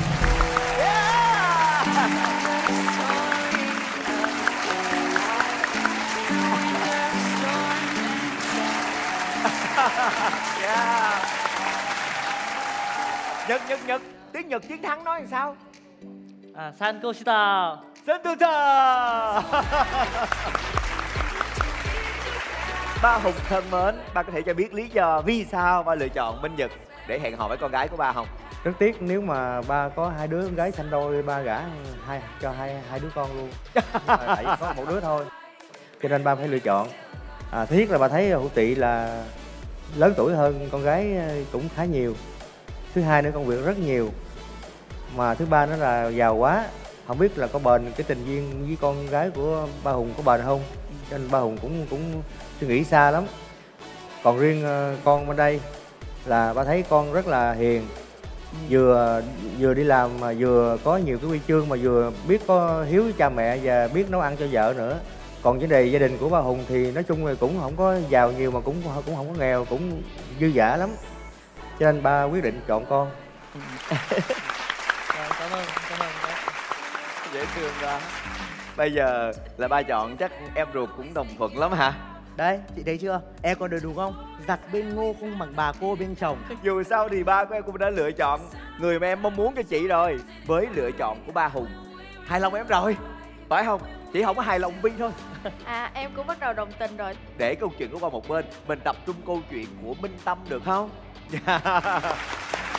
Yeah. Nhật, Nhật, Nhật Tiếng Nhật chiến thắng nói làm sao?
À, San Costa
Sentosa ba hùng thân mến ba có thể cho biết lý do vì sao ba lựa chọn minh nhật để hẹn hò với con gái của ba không?
Rất tiếc nếu mà ba có hai đứa con gái sanh đôi ba gả hai cho hai hai đứa con luôn. Tại có một đứa thôi. Cho nên ba phải lựa chọn. À, nhất là bà thấy hữu tị là lớn tuổi hơn con gái ờ, cũng khá nhiều. Thứ hai nữa công việc rất nhiều. Mà thứ ba nữa là giàu quá. Không biết là có bền cái tình duyên với con gái của ba hùng có bền không? Cho nên ba hùng cũng cũng suy nghĩ xa lắm. Còn riêng ờ, con bên đây là ba thấy con rất là hiền. Vừa vừa đi làm mà vừa có nhiều cái huy chương mà vừa biết có hiếu với cha mẹ và biết nấu ăn cho vợ nữa. Còn vấn đề gia đình của ba hùng thì nói chung là cũng không có giàu nhiều mà cũng cũng không có nghèo cũng dư dả lắm. Cho nên ba quyết định chọn con.
Cảm ơn cảm ơn
dễ thương quá. Bây giờ là ba chọn chắc em ruột cũng đồng thuận lắm hả
Đây, chị thấy chưa? Em còn được đúng không? Giặt bên ngô không bằng bà cô bên chồng.
Dù sao thì ba của em cũng đã lựa chọn người mà em mong muốn cho chị rồi với lựa chọn của ba hùng. Hài lòng em rồi. Phải không? Chỉ không có hài lòng vi thôi.
À em cũng bắt đầu đồng tình rồi.
Để câu chuyện của qua một bên mình tập trung câu chuyện của minh tâm được không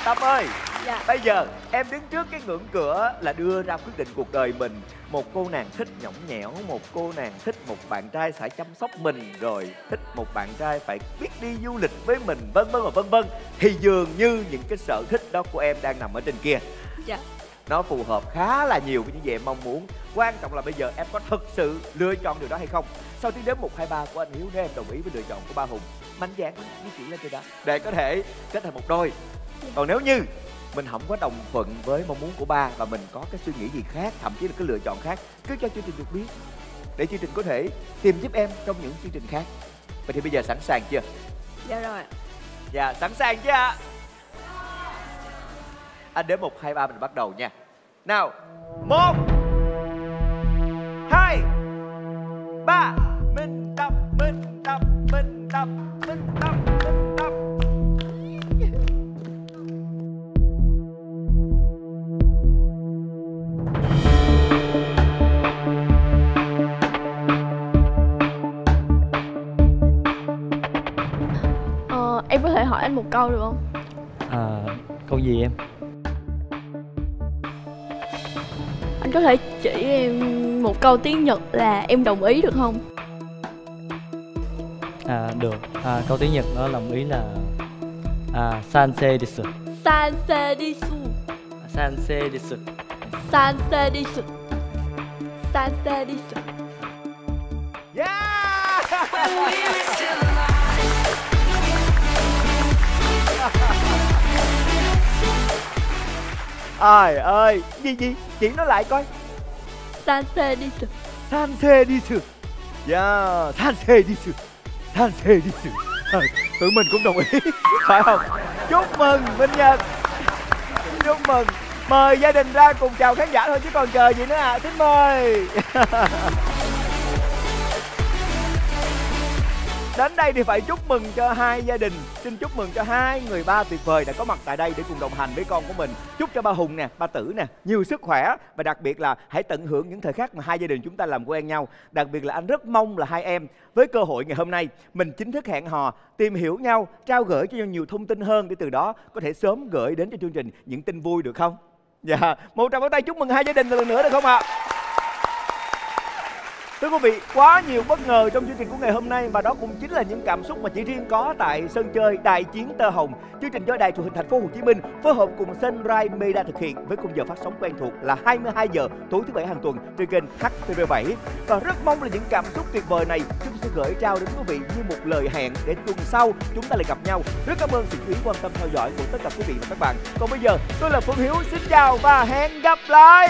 tâm ơi
Dạ.
bây giờ em đứng trước cái ngưỡng cửa là đưa ra quyết định cuộc đời mình. Một cô nàng thích nhõng nhẽo một cô nàng thích một bạn trai phải chăm sóc mình rồi thích một bạn trai phải biết đi du lịch với mình vân vân và vân vân. Thì dường như những cái sở thích đó của em đang nằm ở trên kia.
Dạ.
nó phù hợp khá là nhiều với những gì em mong muốn. Quan trọng là bây giờ em có thực sự lựa chọn điều đó hay không? Sau tiếng đếm một hai ba của anh hiếu nếu em đồng ý với lựa chọn của ba hùng mạnh dạn di chuyển lên trên đó. Để có thể kết thành một đôi còn nếu như mình không có đồng thuận với mong muốn của ba và mình có cái suy nghĩ gì khác thậm chí là cái lựa chọn khác cứ cho chương trình được biết. Để chương trình có thể tìm giúp em trong những chương trình khác. Vậy thì bây giờ sẵn sàng chưa?
Dạ rồi
dạ sẵn sàng chưa ạ? Anh đếm một hai ba mình bắt đầu nha. Nào một hai ba. Minh tâm minh tâm minh tâm minh tâm
Ờ, em có thể hỏi anh một câu được không?
à, câu gì em?
Anh có thể chỉ em một câu tiếng Nhật là em đồng ý được không?
à, được. À, câu tiếng nhật nó đồng ý là à, sanse desu
Sanse disu,
sanse desu
sanse disu, sanse disu.
Ai ơi, gì gì? Chị nói lại coi.
Sanse disu.
Sanse disu. Yeah, sanse disu. Sanse disu. Ờ, Tụi mình cũng đồng ý, phải không? Chúc mừng Minh Nhật. Chúc mừng. Mời gia đình ra cùng chào khán giả thôi chứ còn chờ gì nữa à. Xin mời. Đến đây thì phải chúc mừng cho hai gia đình Xin chúc mừng cho hai người ba tuyệt vời đã có mặt tại đây để cùng đồng hành với con của mình Chúc cho ba Hùng nè, ba Tử nè, nhiều sức khỏe Và đặc biệt là hãy tận hưởng những thời khắc mà hai gia đình chúng ta làm quen nhau Đặc biệt là anh rất mong là hai em với cơ hội ngày hôm nay Mình chính thức hẹn hò, tìm hiểu nhau, trao gửi cho nhau nhiều thông tin hơn Để từ đó có thể sớm gửi đến cho chương trình những tin vui được không? Dạ, một tràng pháo tay chúc mừng hai gia đình lần nữa được không ạ? Thưa quý vị, quá nhiều bất ngờ trong chương trình của ngày hôm nay và đó cũng chính là những cảm xúc mà chỉ riêng có tại sân chơi Đại chiến Tơ Hồng. Chương trình do Đài truyền hình Thành phố Hồ Chí Minh phối hợp cùng Sunrise Media thực hiện với khung giờ phát sóng quen thuộc là 22 giờ tối thứ bảy hàng tuần trên kênh HTV7. Và rất mong là những cảm xúc tuyệt vời này chúng tôi sẽ gửi trao đến quý vị như một lời hẹn để tuần sau chúng ta lại gặp nhau. Rất cảm ơn sự chú ý quan tâm theo dõi của tất cả quý vị và các bạn. Còn bây giờ, tôi là Phương Hiếu, xin chào và hẹn gặp lại.